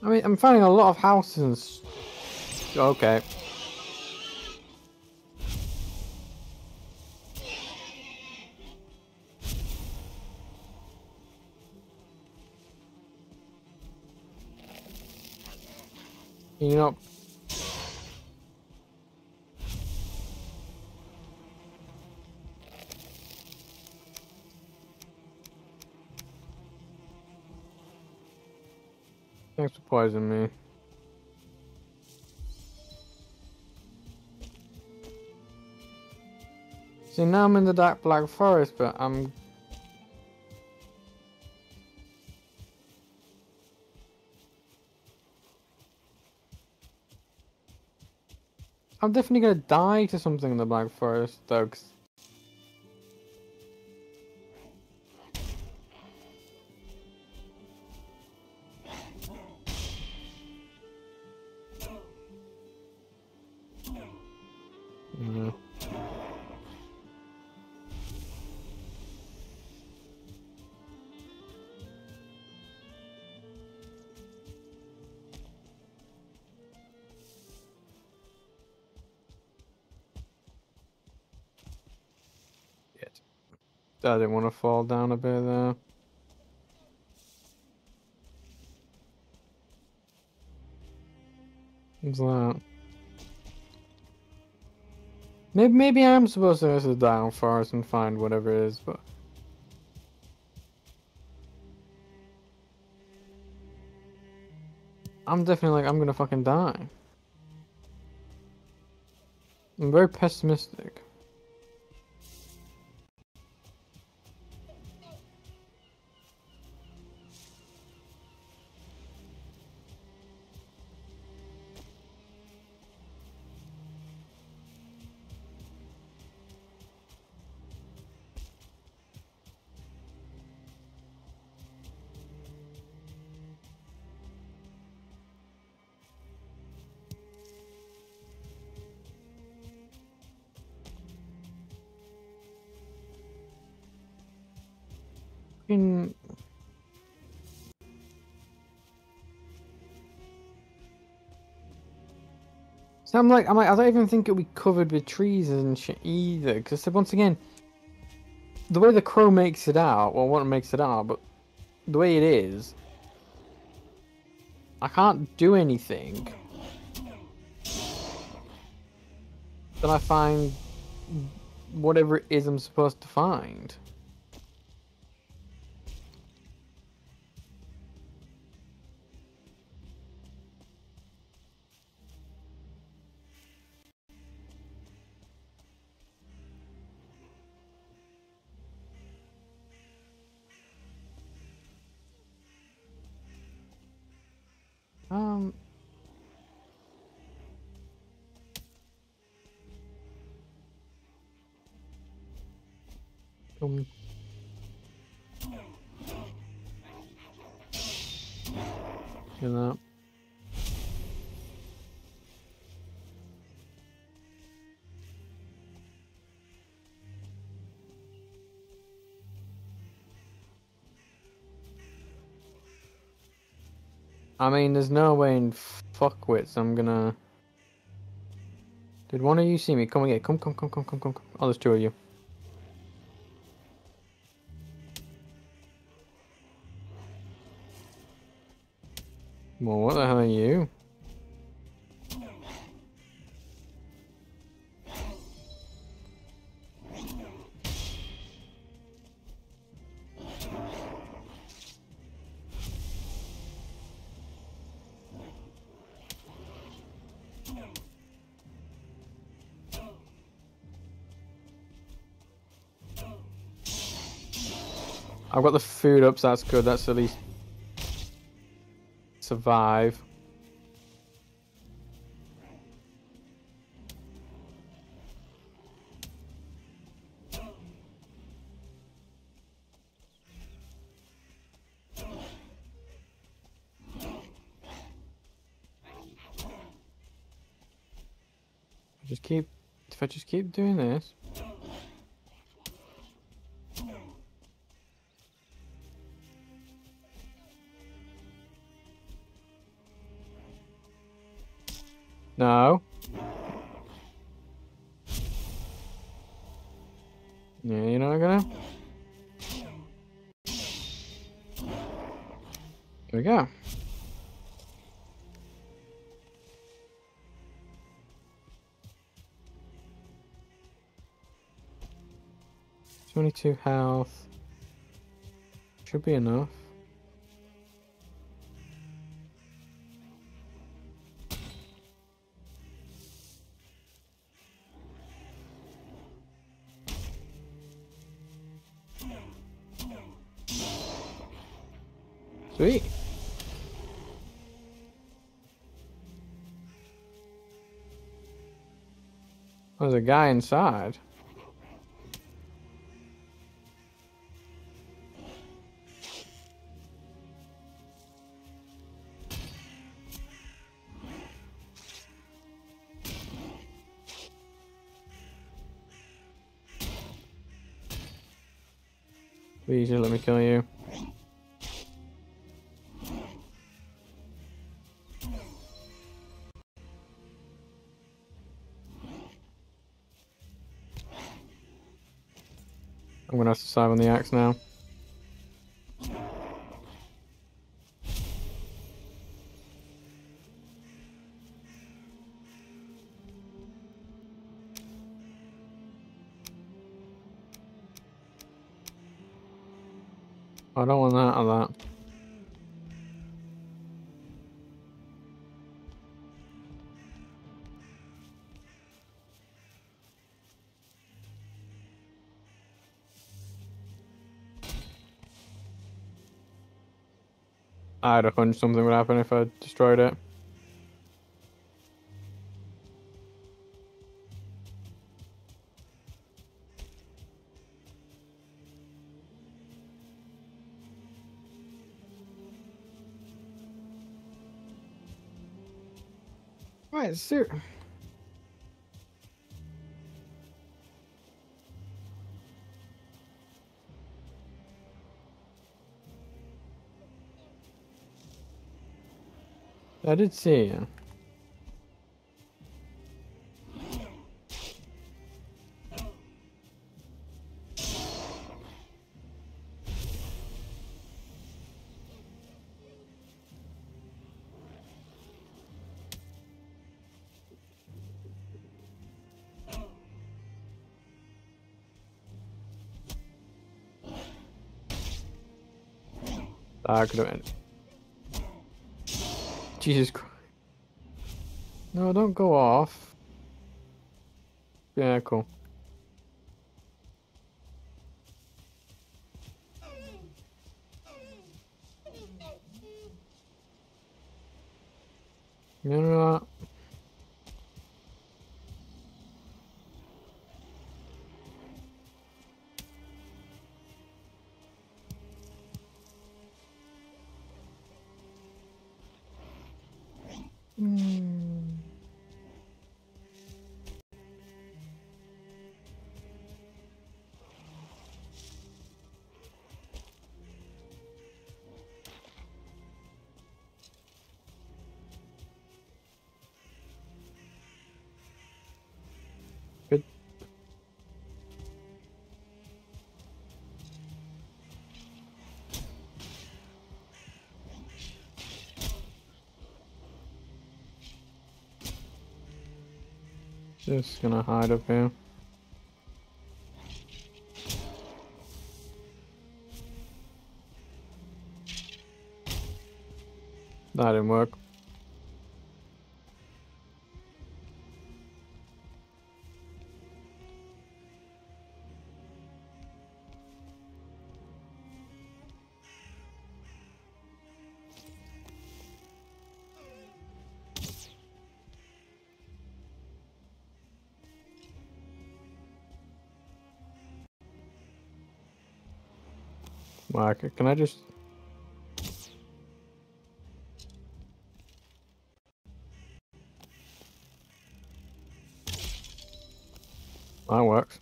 I mean, I'm finding a lot of houses. Okay. You know. Thanks for poisoning me. See, now I'm in the dark black forest, but I'm I'm definitely gonna die to something in the Black Forest, though. Cause... I didn't want to fall down a bit there. What's that? Maybe maybe I'm supposed to go to the forest and find whatever it is, but I'm definitely like I'm gonna fucking die. I'm very pessimistic. So I'm like, I'm like, I don't even think it'll be covered with trees and shit either. Because once again, the way the crow makes it out, well, what makes it out, but the way it is, I can't do anything. Then I find whatever it is I'm supposed to find. I mean, there's no way in fuckwits I'm gonna. Did one of you see me? Come and. Come, come, come, come, come, come, come. Oh, there's two of you. Well, what the hell are you? I've got the food up, so that's good. That's at least survive. Just keep, if I just keep doing this. Twenty-two health. Should be enough. Sweet. There's a guy inside. Kill you. I'm gonna have to save on the axe now. I had a hunch something would happen if I destroyed it. Right, sir. I did see you. Ah, I could have ended. Jesus Christ. No, don't go off. Yeah, cool. Just gonna hide up here. That didn't work. Mark, can I just... That works.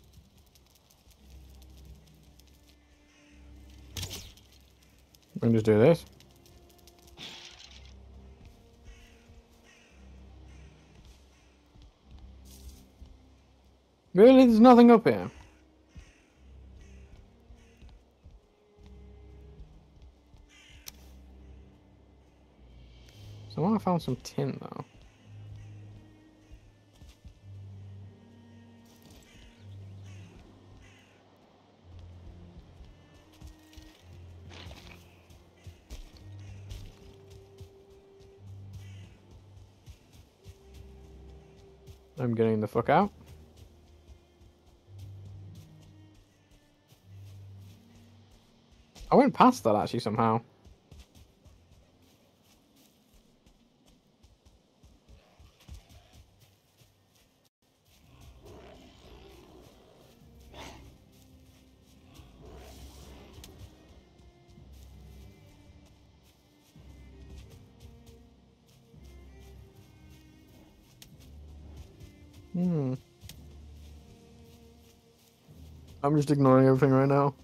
We can just do this. Really? There's nothing up here? I found some tin though. I'm getting the fuck out. I went past that actually somehow. I'm just ignoring everything right now.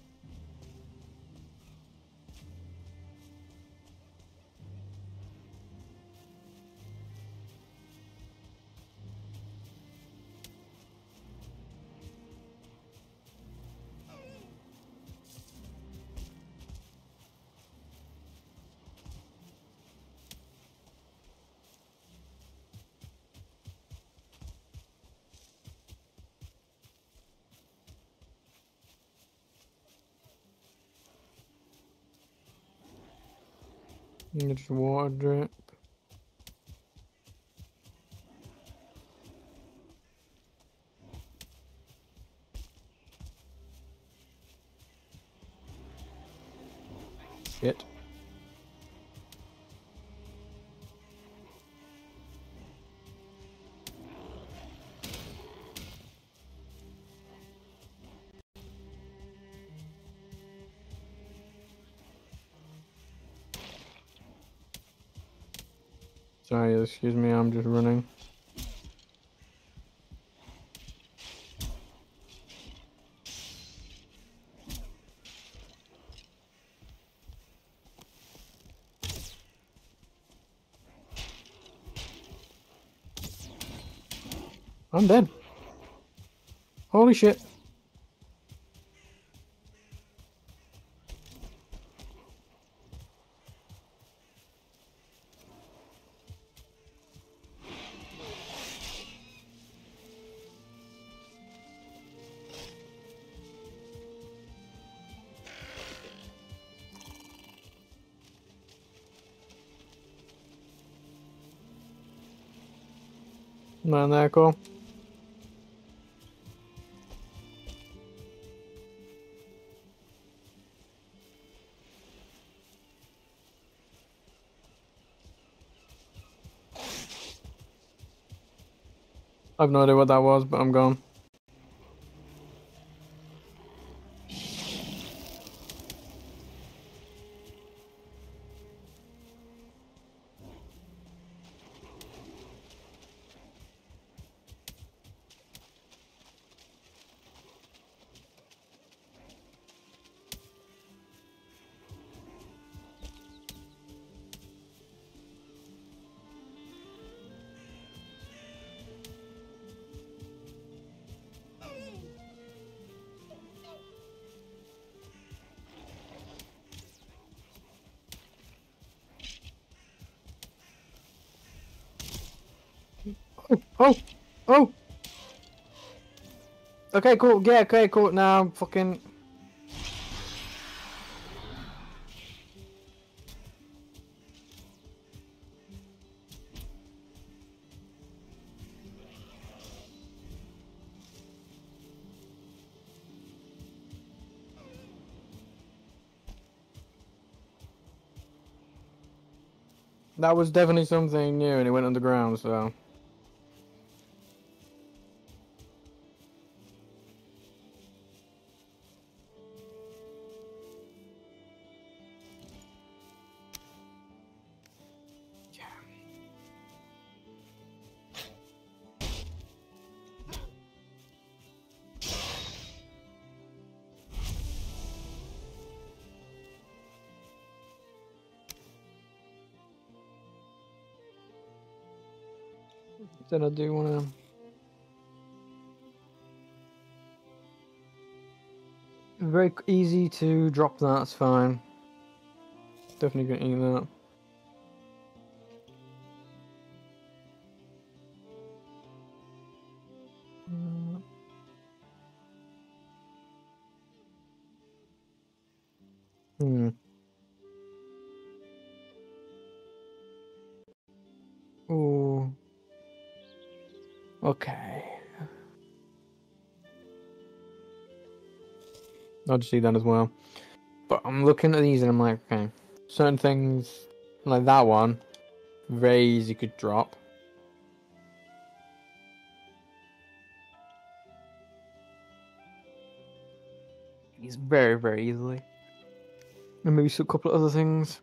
Just water drip. Sorry, excuse me, I'm just running. I'm dead. Holy shit. Maniacal I have no idea what that was, but I'm gone. Oh, oh! Oh! Okay, cool. Yeah, okay, cool. Now, fucking... That was definitely something new and it went underground, so... Then I do want to. Very easy to drop that, it's fine. Definitely gonna eat that. Just see that as well. But I'm looking at these and I'm like, okay, certain things like that one, very easy could drop. He's very, very easily. And maybe a couple of other things.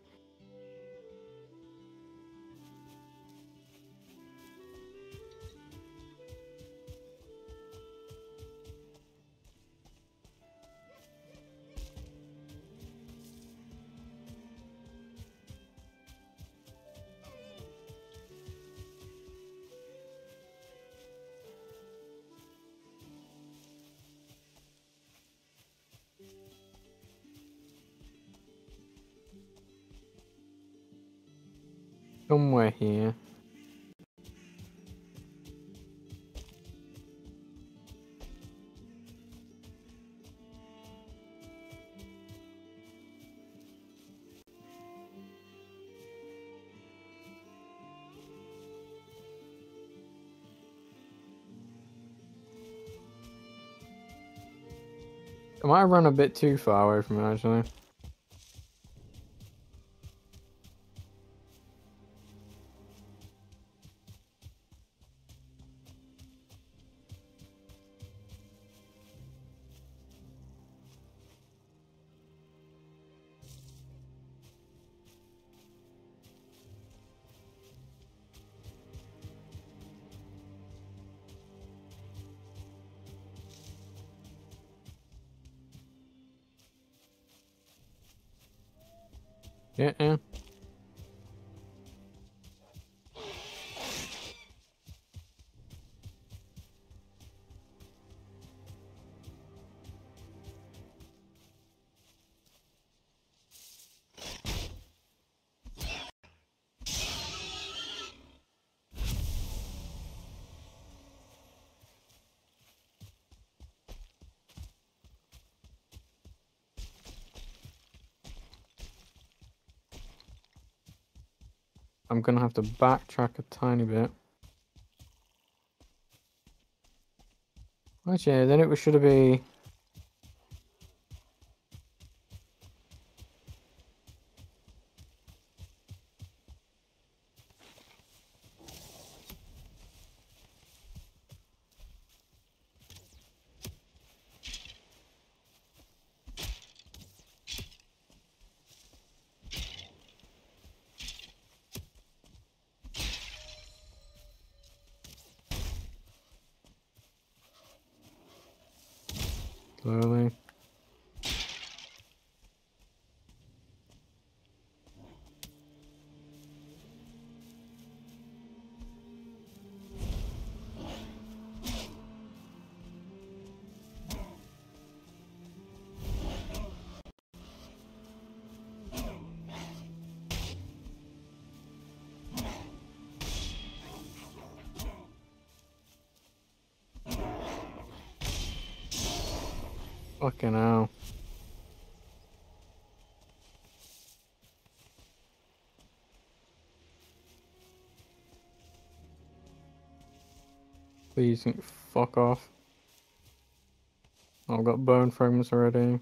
Run a bit too far away from it actually. Yeah, I'm gonna have to backtrack a tiny bit. Actually, then it should be Please fuck off. I've got bone fragments already.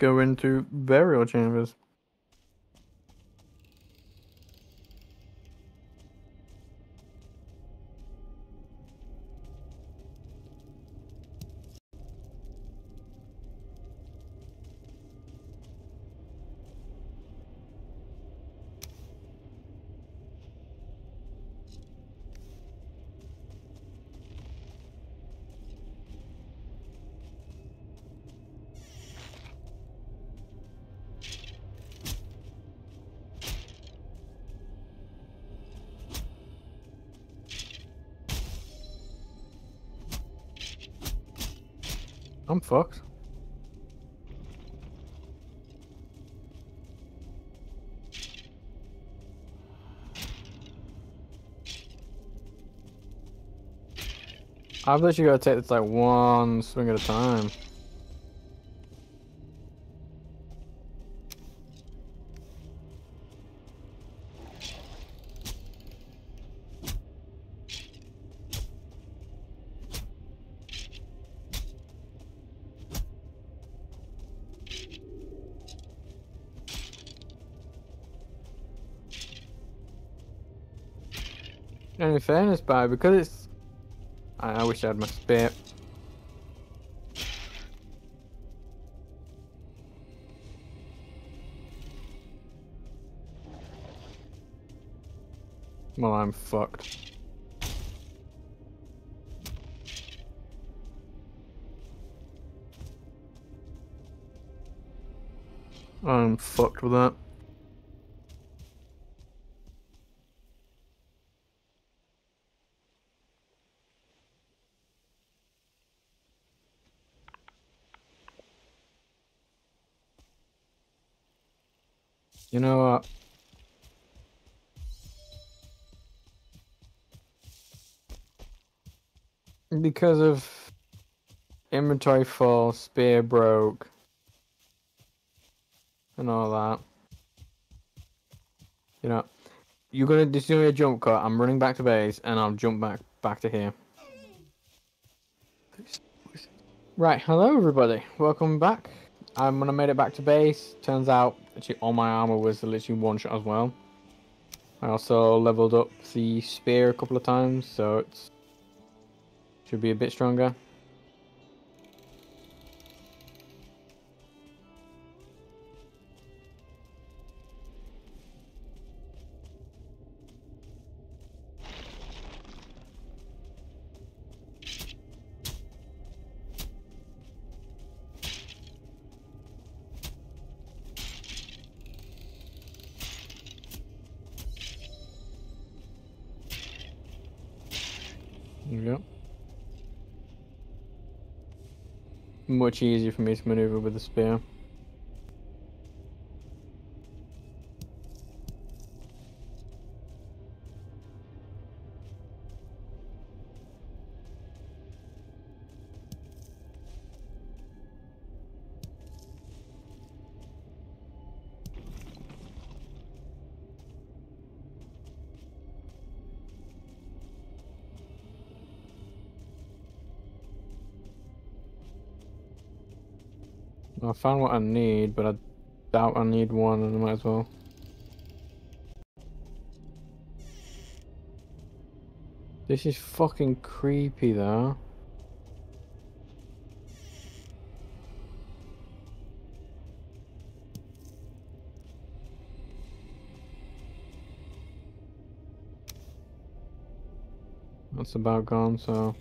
Go into burial chambers. I've literally got to take this like one swing at a time. In fairness, by because it's. Wish I had my spare. Well, I'm fucked. I'm fucked with that. Because of inventory full, spear broke, and all that. You know, you're gonna do a jump cut. I'm running back to base, and I'll jump back back to here. Right, hello everybody. Welcome back. Um, I'm gonna made it back to base. Turns out actually all my armor was literally one shot as well. I also leveled up the spear a couple of times, so it's should be a bit stronger. Much easier for me to maneuver with the spear. found what I need, but I doubt I need one and I might as well. This is fucking creepy though. That's about gone, so...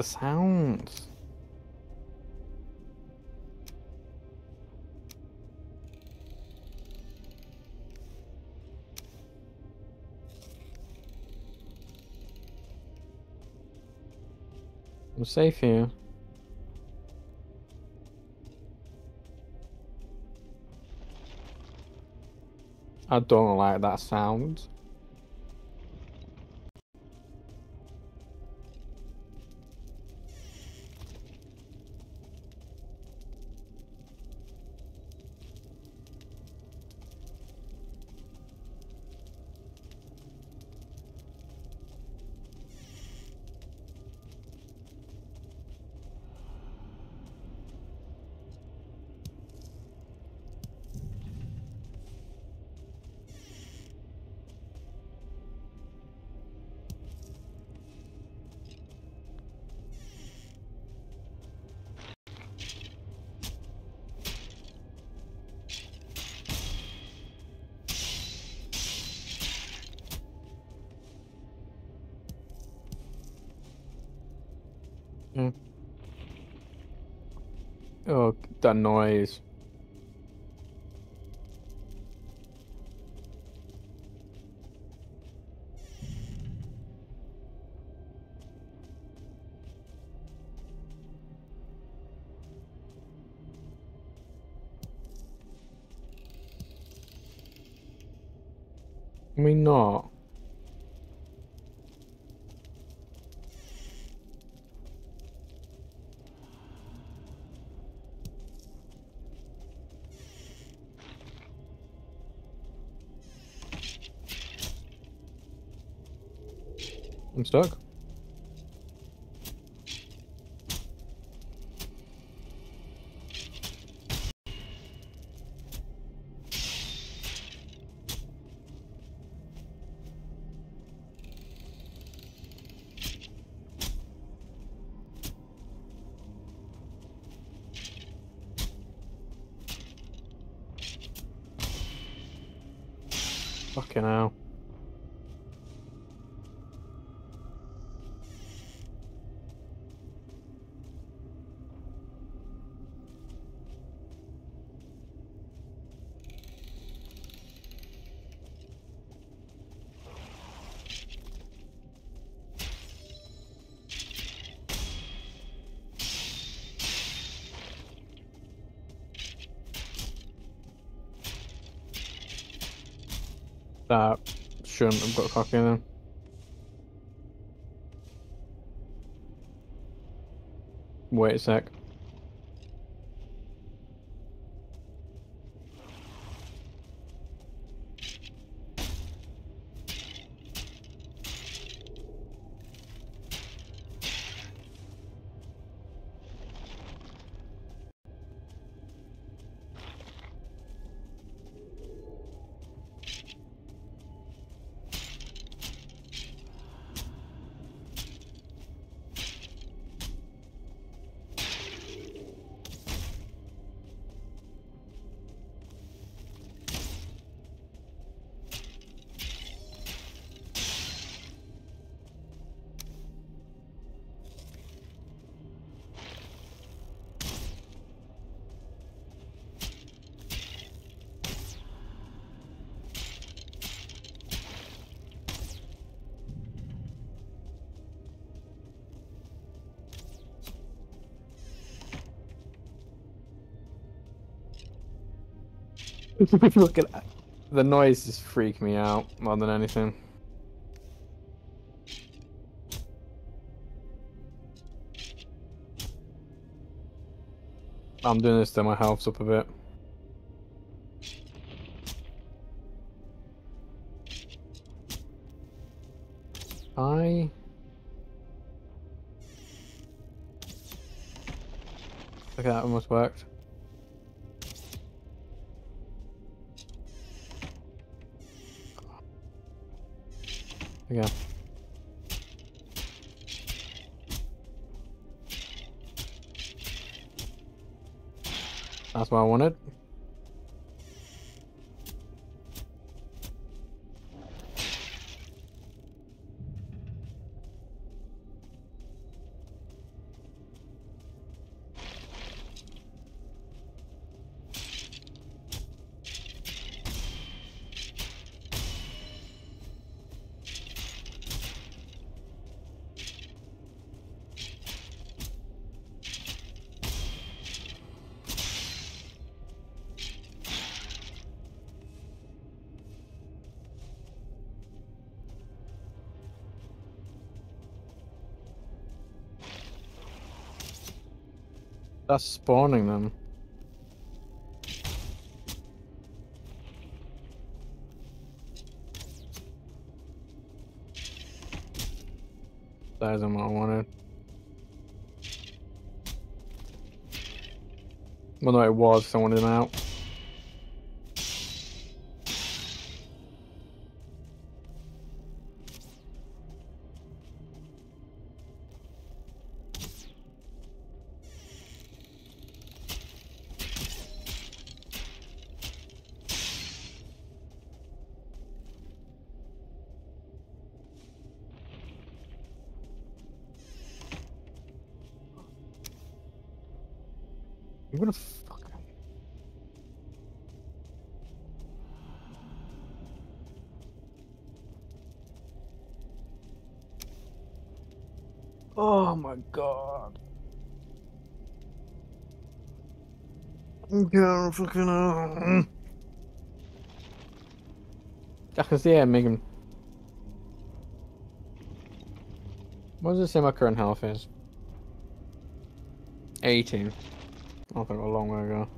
the sounds. I'm safe here. I don't like that sound. Oh, that noise. I mean, not. I'm stuck. Shouldn't have got cocky then. Wait a sec. *laughs* Look at. The noise just freaked me out more than anything. I'm doing this to my health's up a bit. That's spawning them. That isn't what I wanted. Well, no, it was. I wanted them out. Gonna fucking. Uh... I can see it, Megan. What does it say my current health is? 18. I think a long way to go.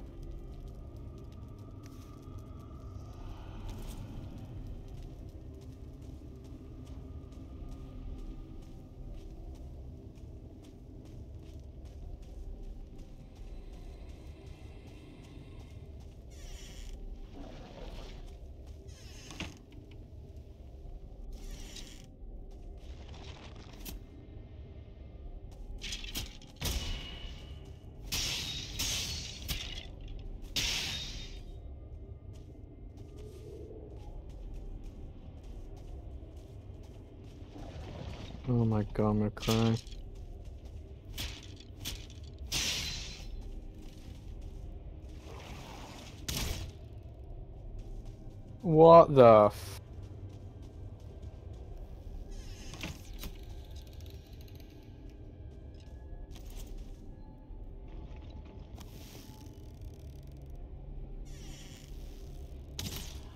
Oh my god, I'm gonna cry. The f-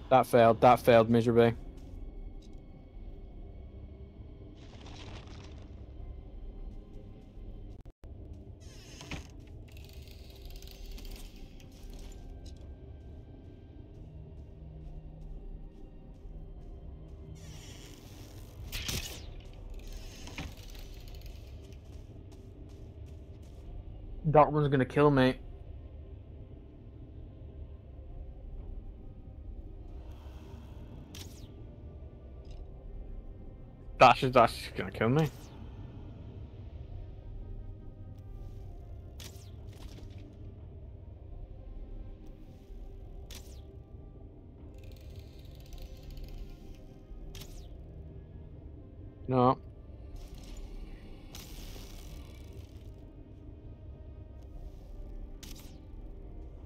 That failed, that failed miserably. Dartmoor's gonna kill me. Dash is that's gonna kill me.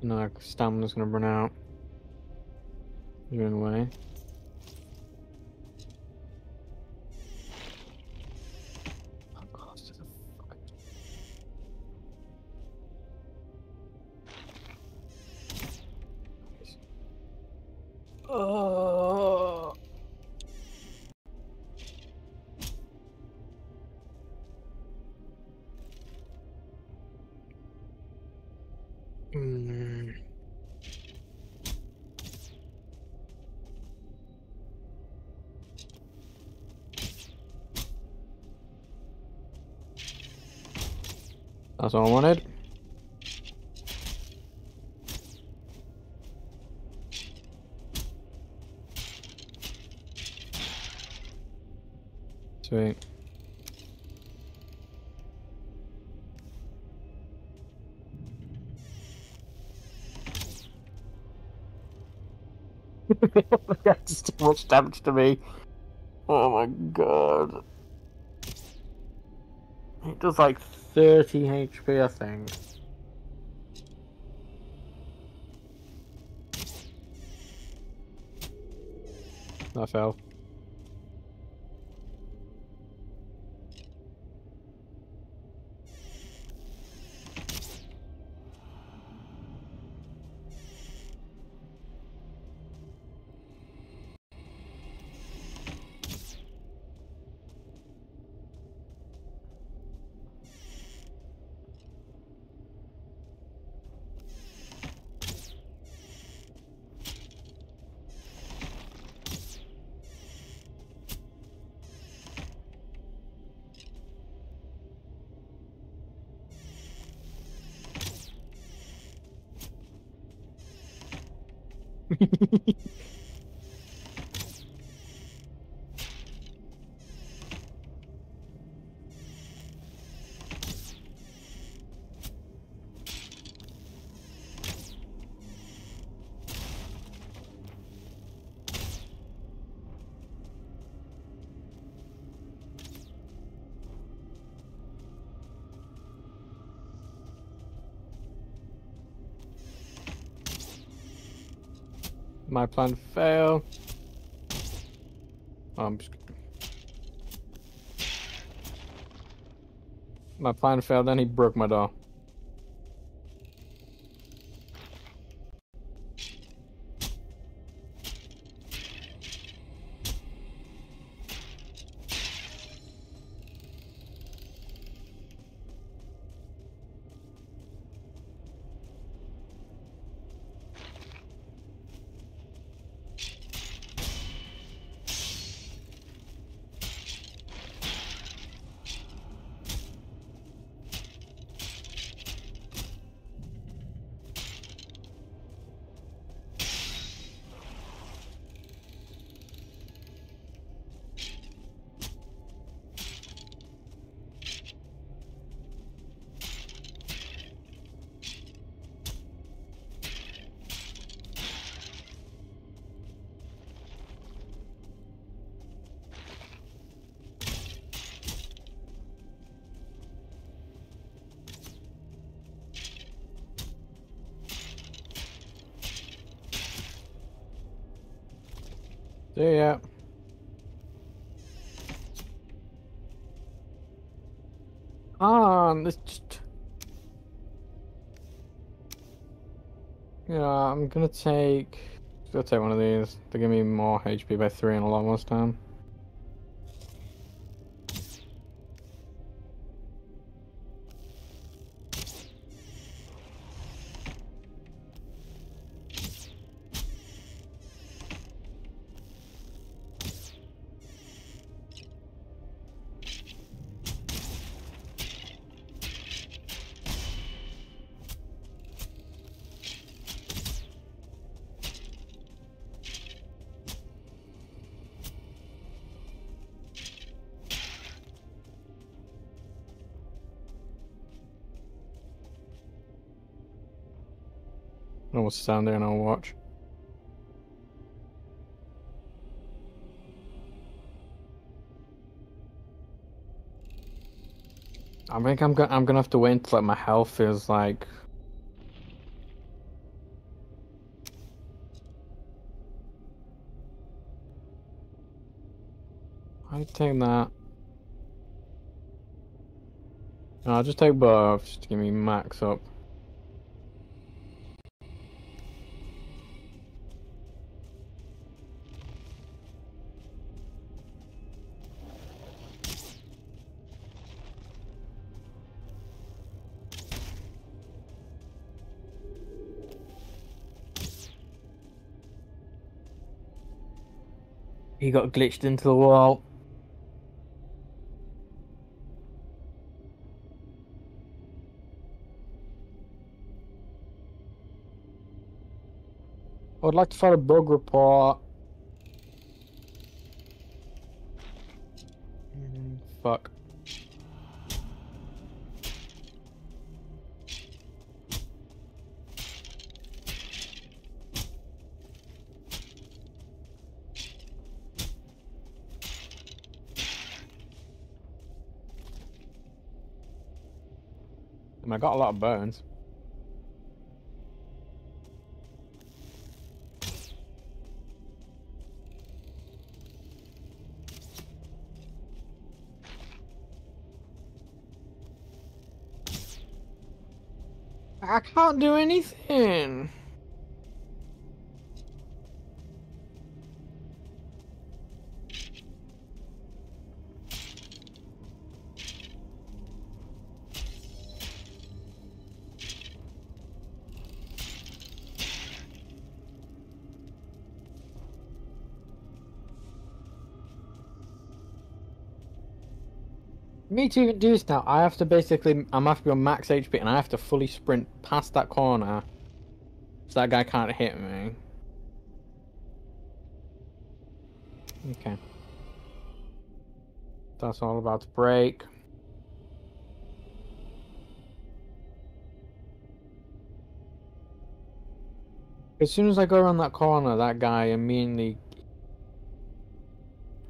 No, stamina's gonna run out. You're in the way. That's all I wanted. Sweet. *laughs* That's too much damage to me. Oh my god. It does like 30 HP, I think. I fell. Oh, my plan failed. Oh, I'm just... My plan failed, then he broke my door. On, this just... Yeah, I'm gonna take... I'll take one of these. They give me more HP by 3 and a lot more time. Stand there and I'll watch. I think I'm gonna I'm gonna have to wait until like my health feels like I take that. No, I'll just take both just to give me max up. got glitched into the wall. I would like to file a bug report. Mm, fuck. I got a lot of bones. I can't do anything. Me to do this now, I have to basically, I'm have to be on max HP and I have to fully sprint past that corner so that guy can't hit me. Okay. That's all about to break. As soon as I go around that corner, that guy immediately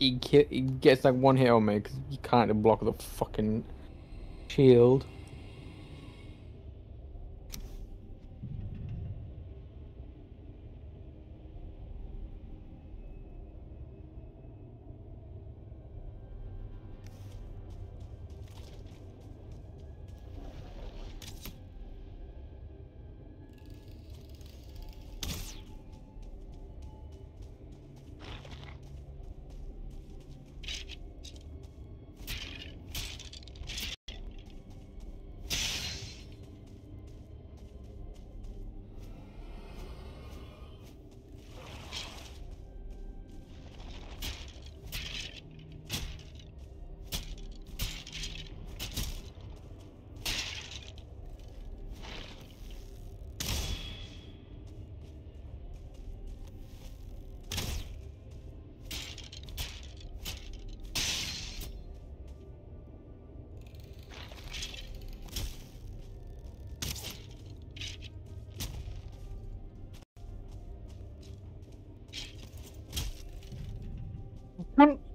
he, he gets like one hit on me because you can't block the fucking shield.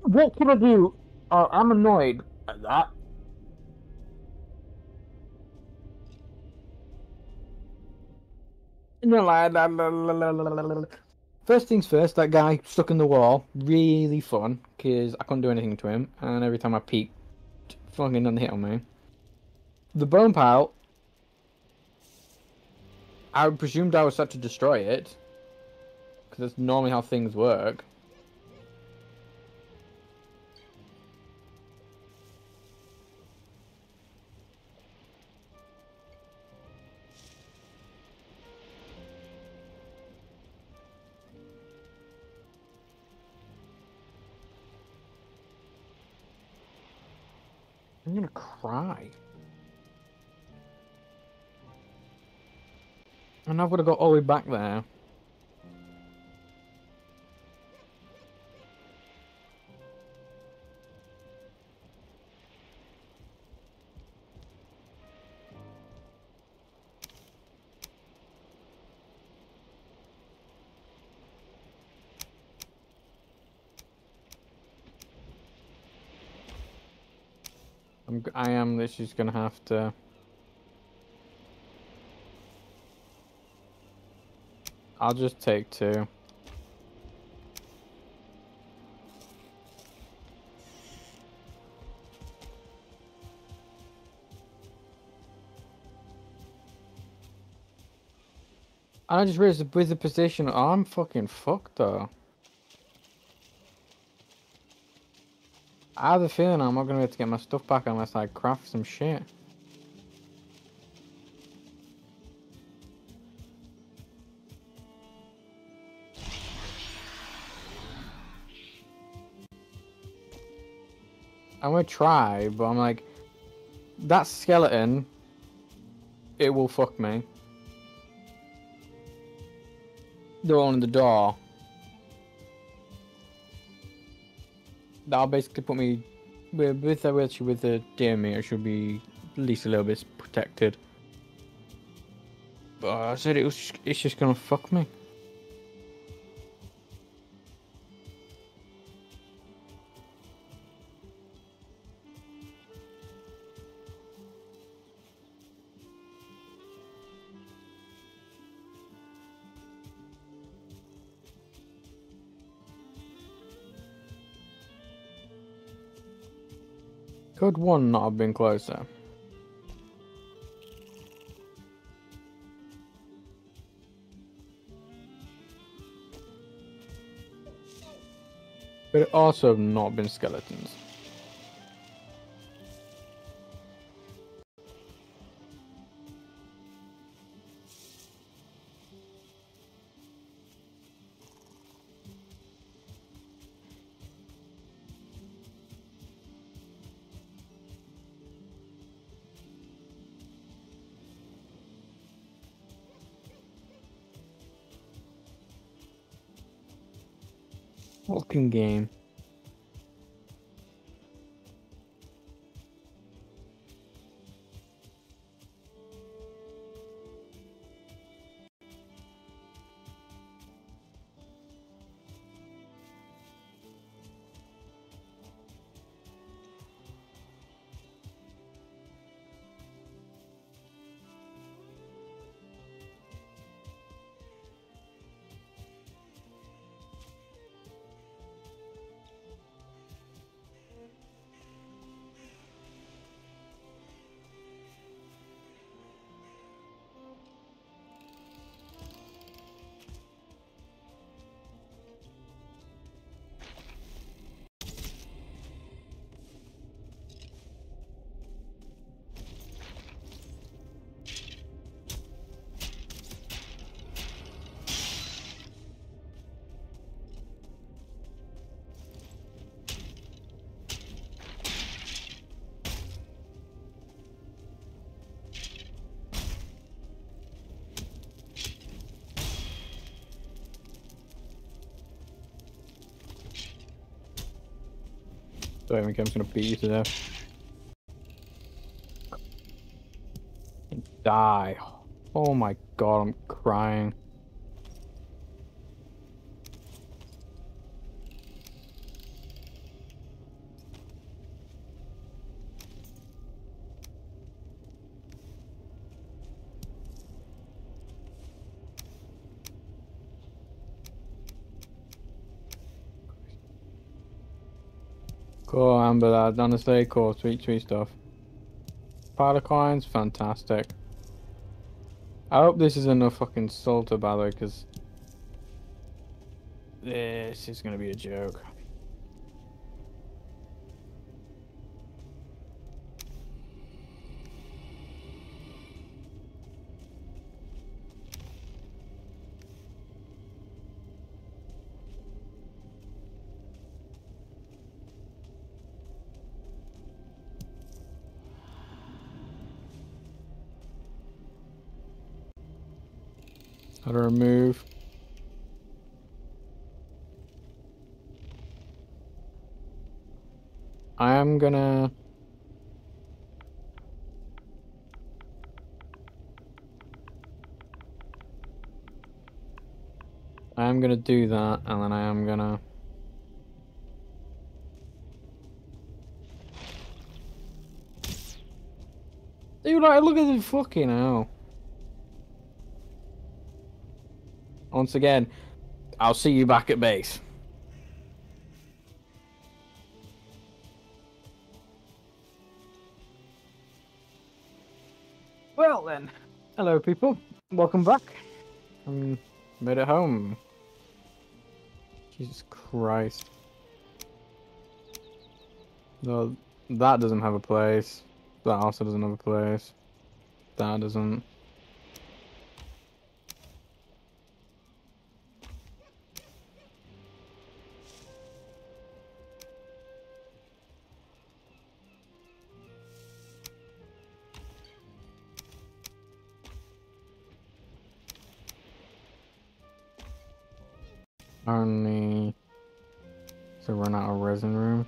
what can I do? Uh, I'm annoyed at that. First things first, that guy stuck in the wall, really fun, because I couldn't do anything to him, and every time I peeked, fucking done the hit on me. The bone pile, I presumed I was set to destroy it, because that's normally how things work. And I've got all the way back there. I'm, This is going to have to... I'll just take two. I just realized with the position, I'm fucking fucked though. I have a feeling I'm not gonna be able to get my stuff back unless I craft some shit. I'm gonna try, but I'm like, that skeleton, it will fuck me. the one in the door. That'll basically put me with with the with, with the deer meter should be at least a little bit protected. But I said it was it's just gonna fuck me. Could one not have been closer? But it also have not been skeletons. Fucking game. Don't even I'm just gonna beat you to death. And die. Oh my god, I'm crying. Amber lads. Honestly, cool. Sweet, sweet stuff. Powder coins, fantastic. I hope this is enough fucking salt by the way, because this is gonna be a joke. Do that, and then I am gonna... Dude, like, look at the fucking hell. Once again, I'll see you back at base. Well then, hello people, welcome back. I'm made it home. Jesus Christ. No, that doesn't have a place. That also doesn't have a place. That doesn't. Only to run out of resin room.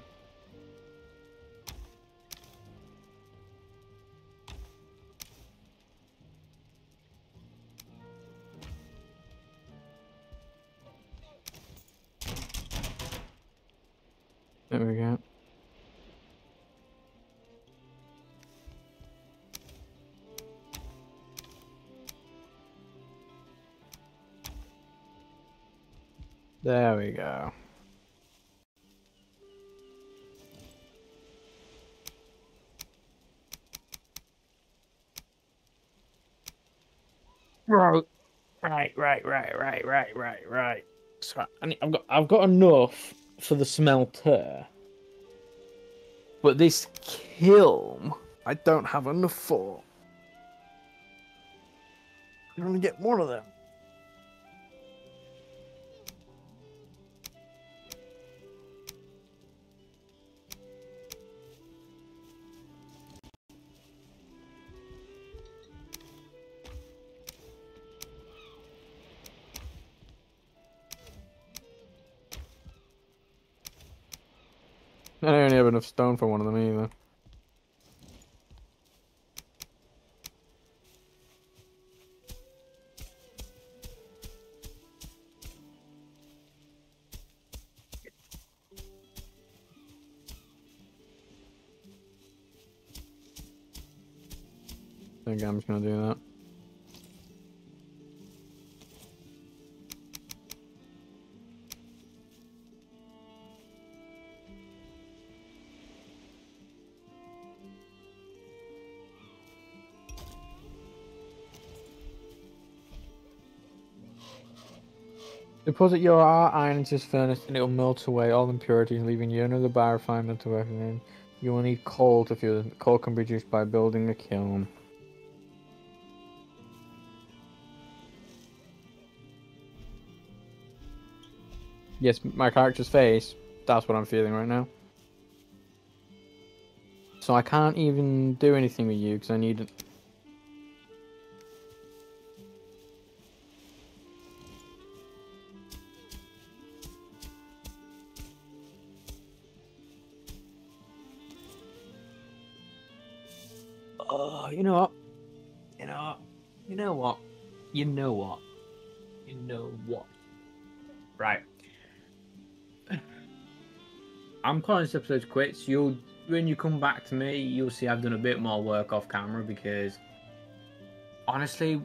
There we go. There we go. Right, right, right, right. So I I've got I've got enough for the smelter, but this kiln I don't have enough for. I only get one of them. Enough stone for one of them either. I think I'm just gonna do that. Deposit your iron into this furnace and it will melt away all impurities, leaving you another biorefinement to work in. You will need coal to fuel it. Coal can be produced by building a kiln. Yes, my character's face. That's what I'm feeling right now. So I can't even do anything with you because I need You know what? You know what? Right. I'm calling this episode quits. You'll when you come back to me, you'll see I've done a bit more work off camera because honestly,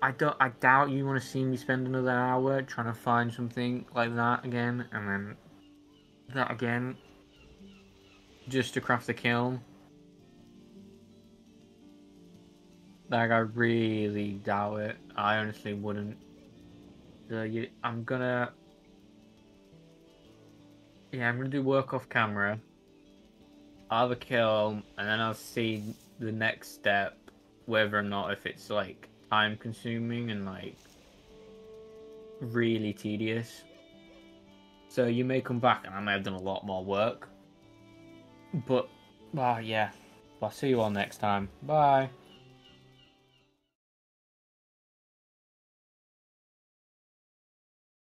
I don't. I doubt you want to see me spend another hour trying to find something like that again, and then that again, just to craft the kiln. Like I really doubt it. I honestly wouldn't. So you, I'm gonna. Yeah, I'm gonna do work off camera. I'll have a kiln, and then I'll see the next step, whether or not if it's like time consuming and like really tedious. So you may come back, and I may have done a lot more work. But, well, yeah. I'll see you all next time. Bye.